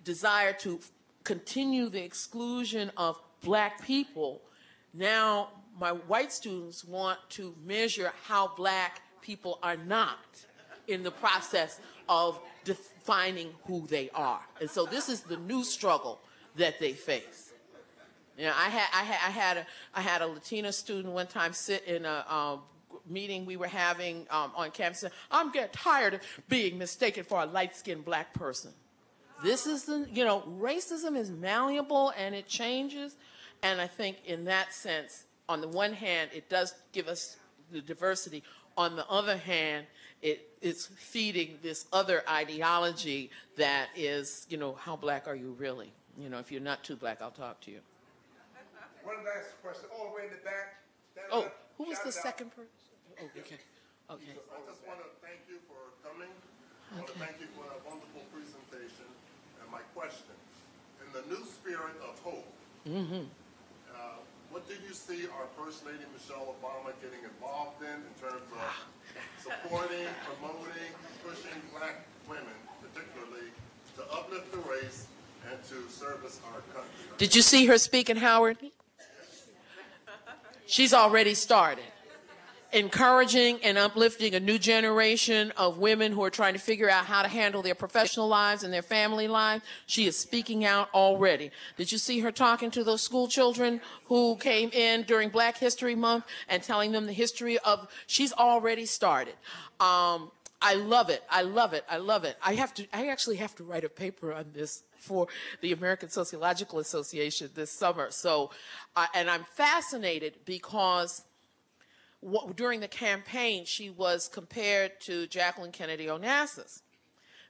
desire to continue the exclusion of black people, now my white students want to measure how black people are not in the process of defining who they are. And so this is the new struggle that they face. Know, I had I had I had a I had a Latina student one time sit in a um, meeting we were having um, on campus. I'm getting tired of being mistaken for a light-skinned black person. This is the you know racism is malleable and it changes, and I think in that sense, on the one hand, it does give us the diversity. On the other hand, it it's feeding this other ideology that is you know how black are you really? You know, if you're not too black, I'll talk to you. One last question, all the way in the back. Oh, up, who was shout the it out. second person? Oh, okay, okay. I just want to thank you for coming. I want to thank you for that wonderful presentation. And my question, in the new spirit of hope, mm-hmm. uh, what did you see our First Lady Michelle Obama getting involved in, in terms of ah. supporting, promoting, pushing black women, particularly, to uplift the race and to service our country? Did you see her speaking, Howard? She's already started. Encouraging and uplifting a new generation of women who are trying to figure out how to handle their professional lives and their family lives. She is speaking out already. Did you see her talking to those school children who came in during Black History Month and telling them the history of, she's already started. Um, I love it. I love it. I love it. I have to, I actually have to write a paper on this for the American Sociological Association this summer. So, uh, and I'm fascinated because during the campaign, she was compared to Jacqueline Kennedy Onassis.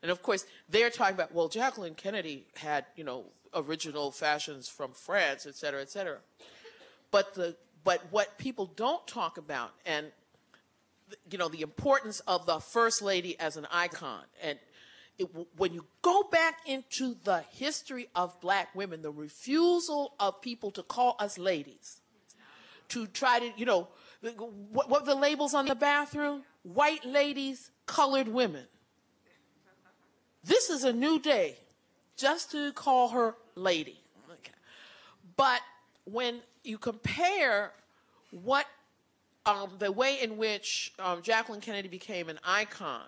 And of course, they're talking about, well, Jacqueline Kennedy had, you know, original fashions from France, et cetera, et cetera. But the, but what people don't talk about, and you know, the importance of the first lady as an icon. And it, when you go back into the history of black women, the refusal of people to call us ladies, to try to, you know, what, what the labels on the bathroom? White ladies, colored women. This is a new day just to call her lady. Okay. But when you compare what um, the way in which um, Jacqueline Kennedy became an icon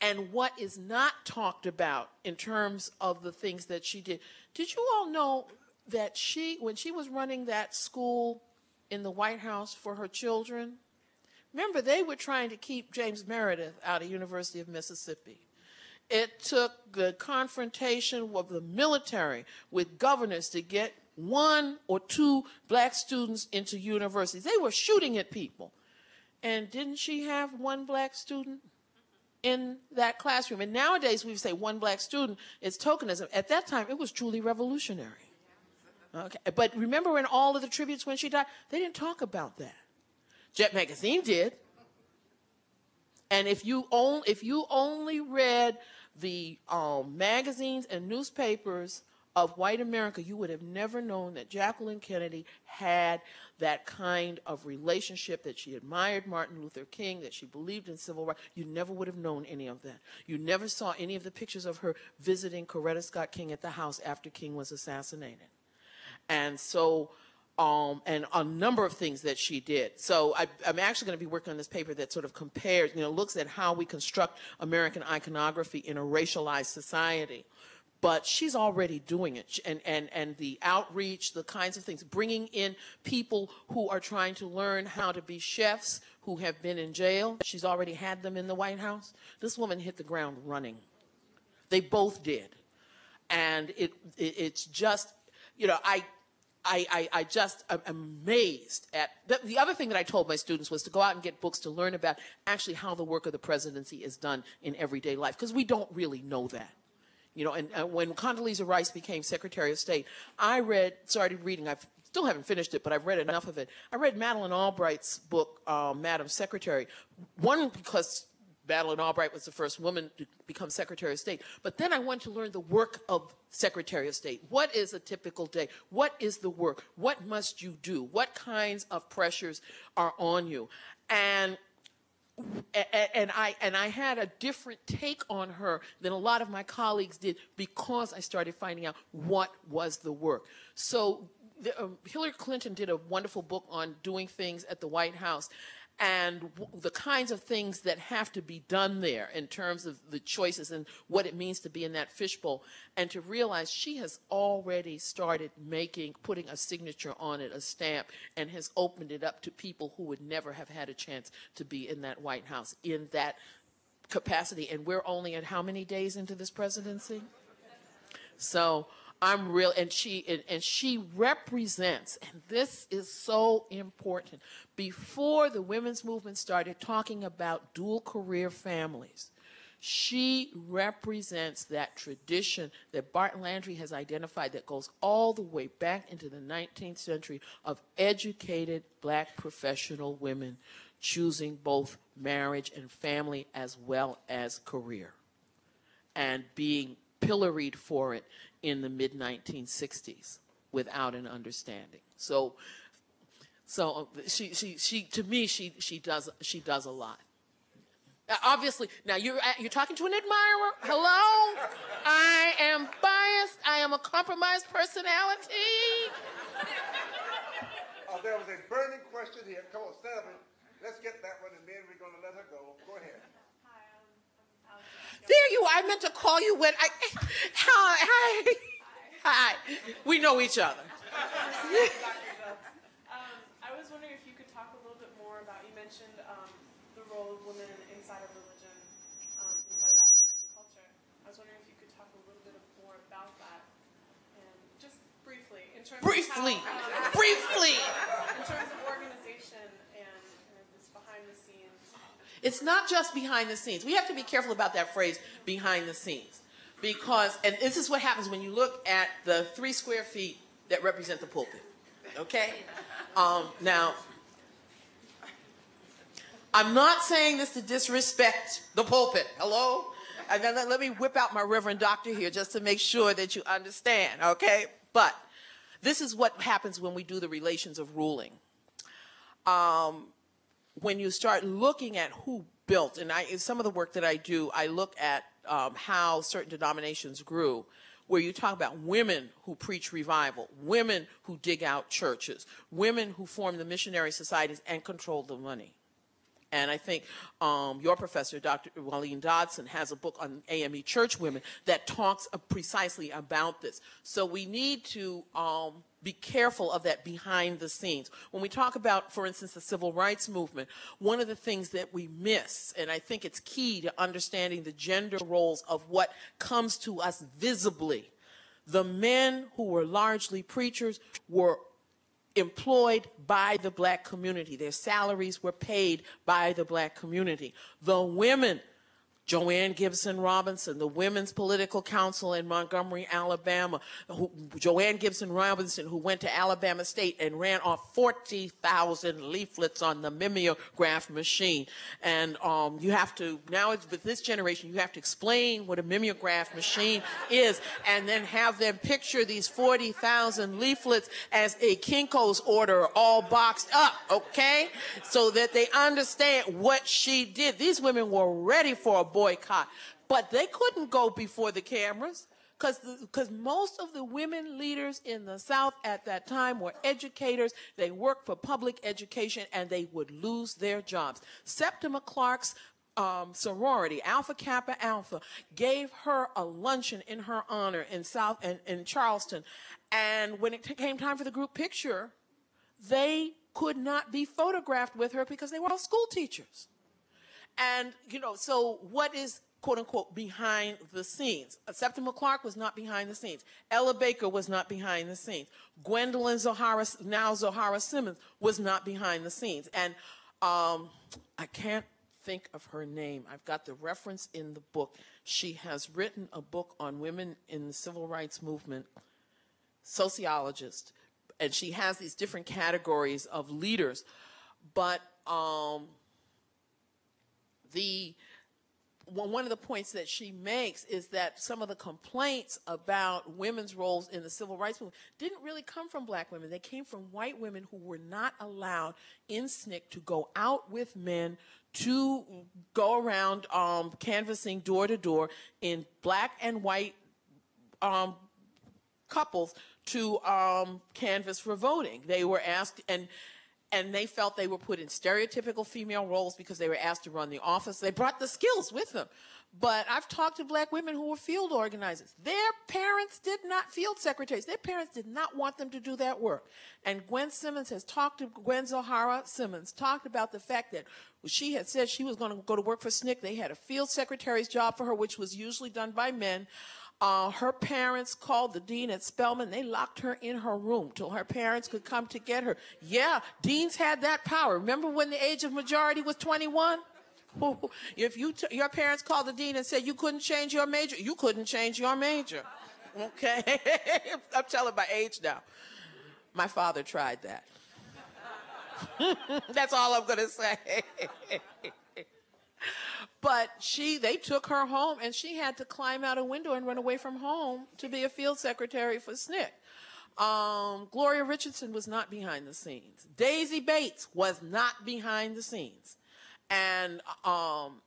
and what is not talked about in terms of the things that she did. Did you all know that she, when she was running that school in the White House for her children, remember they were trying to keep James Meredith out of University of Mississippi. It took the confrontation of the military with governors to get one or two black students into universities. They were shooting at people. And didn't she have one black student in that classroom? And nowadays we say one black student is tokenism. At that time, it was truly revolutionary. Okay. But remember in all of the tributes when she died, they didn't talk about that. Jet Magazine did. And if you, on, if you only read the um, magazines and newspapers of white America, you would have never known that Jacqueline Kennedy had that kind of relationship, that she admired Martin Luther King, that she believed in civil rights. You never would have known any of that. You never saw any of the pictures of her visiting Coretta Scott King at the house after King was assassinated. And so, um, and a number of things that she did. So I, I'm actually going to be working on this paper that sort of compares, you know, looks at how we construct American iconography in a racialized society. But she's already doing it, and, and, and the outreach, the kinds of things, bringing in people who are trying to learn how to be chefs who have been in jail. She's already had them in the White House. This woman hit the ground running. They both did. And it, it it's just, you know, I, I, I, I just am amazed at the, the other thing that I told my students was to go out and get books to learn about actually how the work of the presidency is done in everyday life because we don't really know that. You know, and, and when Condoleezza Rice became Secretary of State, I read, started reading, I still haven't finished it, but I've read enough of it. I read Madeleine Albright's book, um, Madam Secretary. One, because Madeleine Albright was the first woman to become Secretary of State. But then I wanted to learn the work of Secretary of State. What is a typical day? What is the work? What must you do? What kinds of pressures are on you? And and I and I had a different take on her than a lot of my colleagues did because I started finding out what was the work. So the, um, Hillary Clinton did a wonderful book on doing things at the White House, and the kinds of things that have to be done there in terms of the choices and what it means to be in that fishbowl, and to realize she has already started making, putting a signature on it, a stamp, and has opened it up to people who would never have had a chance to be in that White House in that capacity. And we're only at how many days into this presidency? So I'm real, and she and, and she represents, and this is so important. Before the women's movement started talking about dual career families, she represents that tradition that Bart Landry has identified that goes all the way back into the 19th century of educated black professional women choosing both marriage and family as well as career and being pilloried for it in the mid 1960s without an understanding. So, so uh, she, she, she, to me, she, she does, she does a lot. Uh, Obviously, now you're uh, you're talking to an admirer. Hello, I am biased. I am a compromised personality. Uh, there was a burning question here. Come on, Stanley. Let's get that one, and then we're going to let her go. Go ahead. There you are. I meant to call you when I. Hi, hi, hi. We know each other. Um, I was wondering if you could talk a little bit more about, you mentioned um, the role of women inside of religion, um, inside of African American culture. I was wondering if you could talk a little bit more about that, and just briefly, in terms Briefly, of how, um, briefly. in terms of organization and kind of this behind the scenes. It's not just behind the scenes. We have to be careful about that phrase, behind the scenes. Because, and this is what happens when you look at the three square feet that represent the pulpit. Okay? Um, now, I'm not saying this to disrespect the pulpit. Hello? And then let me whip out my Reverend Doctor here just to make sure that you understand, okay? But this is what happens when we do the relations of ruling. Um, when you start looking at who built, and I, some of the work that I do, I look at um, how certain denominations grew, where you talk about women who preach revival, women who dig out churches, women who form the missionary societies and control the money. And I think um, your professor, Dr. Jualynne Dodson, has a book on AME church women that talks precisely about this. So we need to um, be careful of that behind the scenes. When we talk about, for instance, the civil rights movement, one of the things that we miss, and I think it's key to understanding the gender roles of what comes to us visibly, the men who were largely preachers were employed by the black community. Their salaries were paid by the black community. The women, Jo Ann Gibson Robinson, the Women's Political Council in Montgomery, Alabama, who, Jo Ann Gibson Robinson, who went to Alabama State and ran off 40,000 leaflets on the mimeograph machine. And um, you have to, now it's, with this generation, you have to explain what a mimeograph machine is and then have them picture these 40,000 leaflets as a Kinko's order all boxed up, okay? So that they understand what she did. These women were ready for a boycott, but they couldn't go before the cameras because most of the women leaders in the South at that time were educators. They worked for public education and they would lose their jobs. Septima Clark's um, sorority, Alpha Kappa Alpha, gave her a luncheon in her honor in South in, in Charleston. And when it came time for the group picture, they could not be photographed with her because they were all school teachers. And, you know, so what is quote unquote behind the scenes. Septima Clark was not behind the scenes. Ella Baker was not behind the scenes. Gwendolyn Zoharah, now Zoharah Simmons, was not behind the scenes. And um, I can't think of her name. I've got the reference in the book. She has written a book on women in the civil rights movement, sociologist, and she has these different categories of leaders. But um, the one of the points that she makes is that some of the complaints about women's roles in the civil rights movement didn't really come from black women. They came from white women who were not allowed in SNCC to go out with men to go around um, canvassing door to door in black and white um, couples to um, canvass for voting. They were asked, and and they felt they were put in stereotypical female roles because they were asked to run the office. They brought the skills with them. But I've talked to black women who were field organizers. Their parents did not, field secretaries, their parents did not want them to do that work. And Gwen Simmons has talked to, Gwen Zoharah Simmons talked about the fact that she had said she was going to go to work for SNCC. They had a field secretary's job for her, which was usually done by men. Uh, her parents called the dean at Spelman. They locked her in her room till her parents could come to get her. Yeah, deans had that power. Remember when the age of majority was 21? If you t- your parents called the dean and said you couldn't change your major, you couldn't change your major. Okay, I'm telling my age now. My father tried that. That's all I'm gonna say. But she, they took her home and she had to climb out a window and run away from home to be a field secretary for SNCC. Um, Gloria Richardson was not behind the scenes. Daisy Bates was not behind the scenes. And um,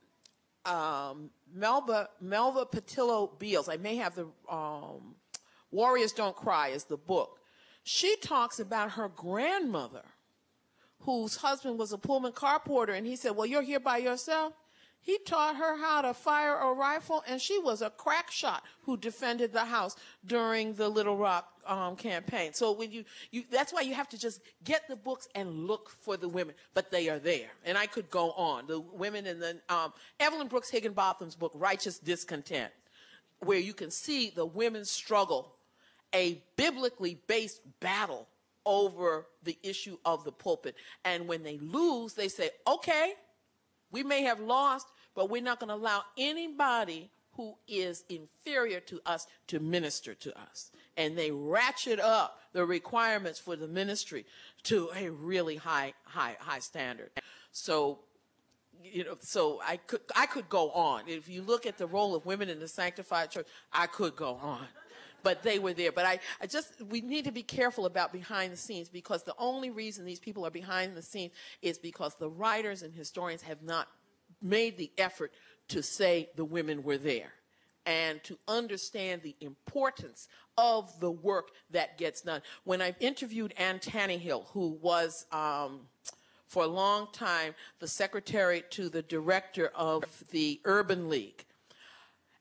um, Melba, Melva Pattillo Beals, I may have the um, Warriors Don't Cry is the book. She talks about her grandmother, whose husband was a Pullman car porter, and he said, Well, you're here by yourself? He taught her how to fire a rifle, and she was a crack shot who defended the house during the Little Rock um, campaign. So when you, you, that's why you have to just get the books and look for the women, but they are there. And I could go on. The women in the um, Evelyn Brooks Higginbotham's book, Righteous Discontent, where you can see the women's struggle, a biblically based battle over the issue of the pulpit. And when they lose, they say, okay, we may have lost, but we're not going to allow anybody who is inferior to us to minister to us. And they ratchet up the requirements for the ministry to a really high, high, high standard. So, you know, so I could, I could go on. If you look at the role of women in the sanctified church, I could go on. But they were there. But I, I just, we need to be careful about behind the scenes because the only reason these people are behind the scenes is because the writers and historians have not made the effort to say the women were there and to understand the importance of the work that gets done. When I interviewed Ann Tanneyhill, who was um, for a long time the secretary to the director of the Urban League,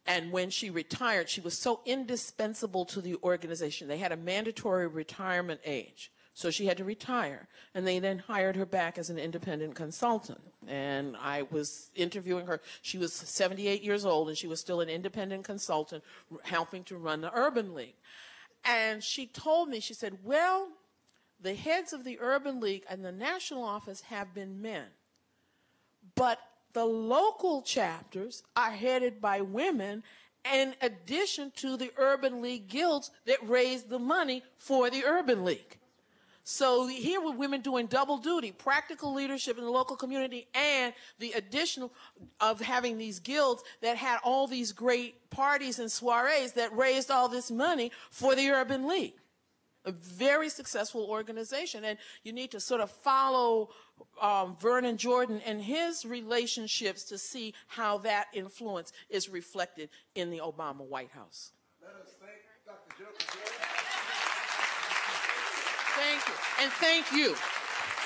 and when she retired, she was so indispensable to the organization. They had a mandatory retirement age. So she had to retire. And they then hired her back as an independent consultant. And I was interviewing her. She was 78 years old and she was still an independent consultant helping to run the Urban League. And she told me, she said, Well, the heads of the Urban League and the national office have been men. But the local chapters are headed by women in addition to the Urban League guilds that raise the money for the Urban League. So here were women doing double duty, practical leadership in the local community and the additional of having these guilds that had all these great parties and soirees that raised all this money for the Urban League. A very successful organization. And you need to sort of follow um, Vernon Jordan and his relationships to see how that influence is reflected in the Obama White House. Let us thank Dr. Jordan. Thank you. And thank you.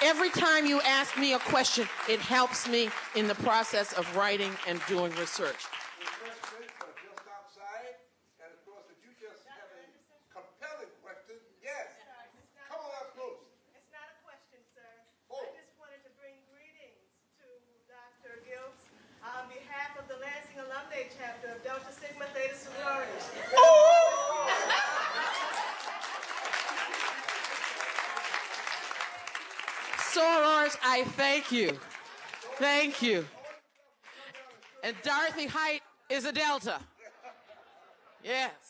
Every time you ask me a question, it helps me in the process of writing and doing research. The residents are just outside, and of course, if you just have a compelling question, yes, come on up close. It's not a question, sir. Oh. I just wanted to bring greetings to Dr. Gilkes on behalf of the Lansing Alumni chapter of Delta Sigma Theta Sorority. Sorors, I thank you. Thank you. And Dorothy Height is a Delta. Yes.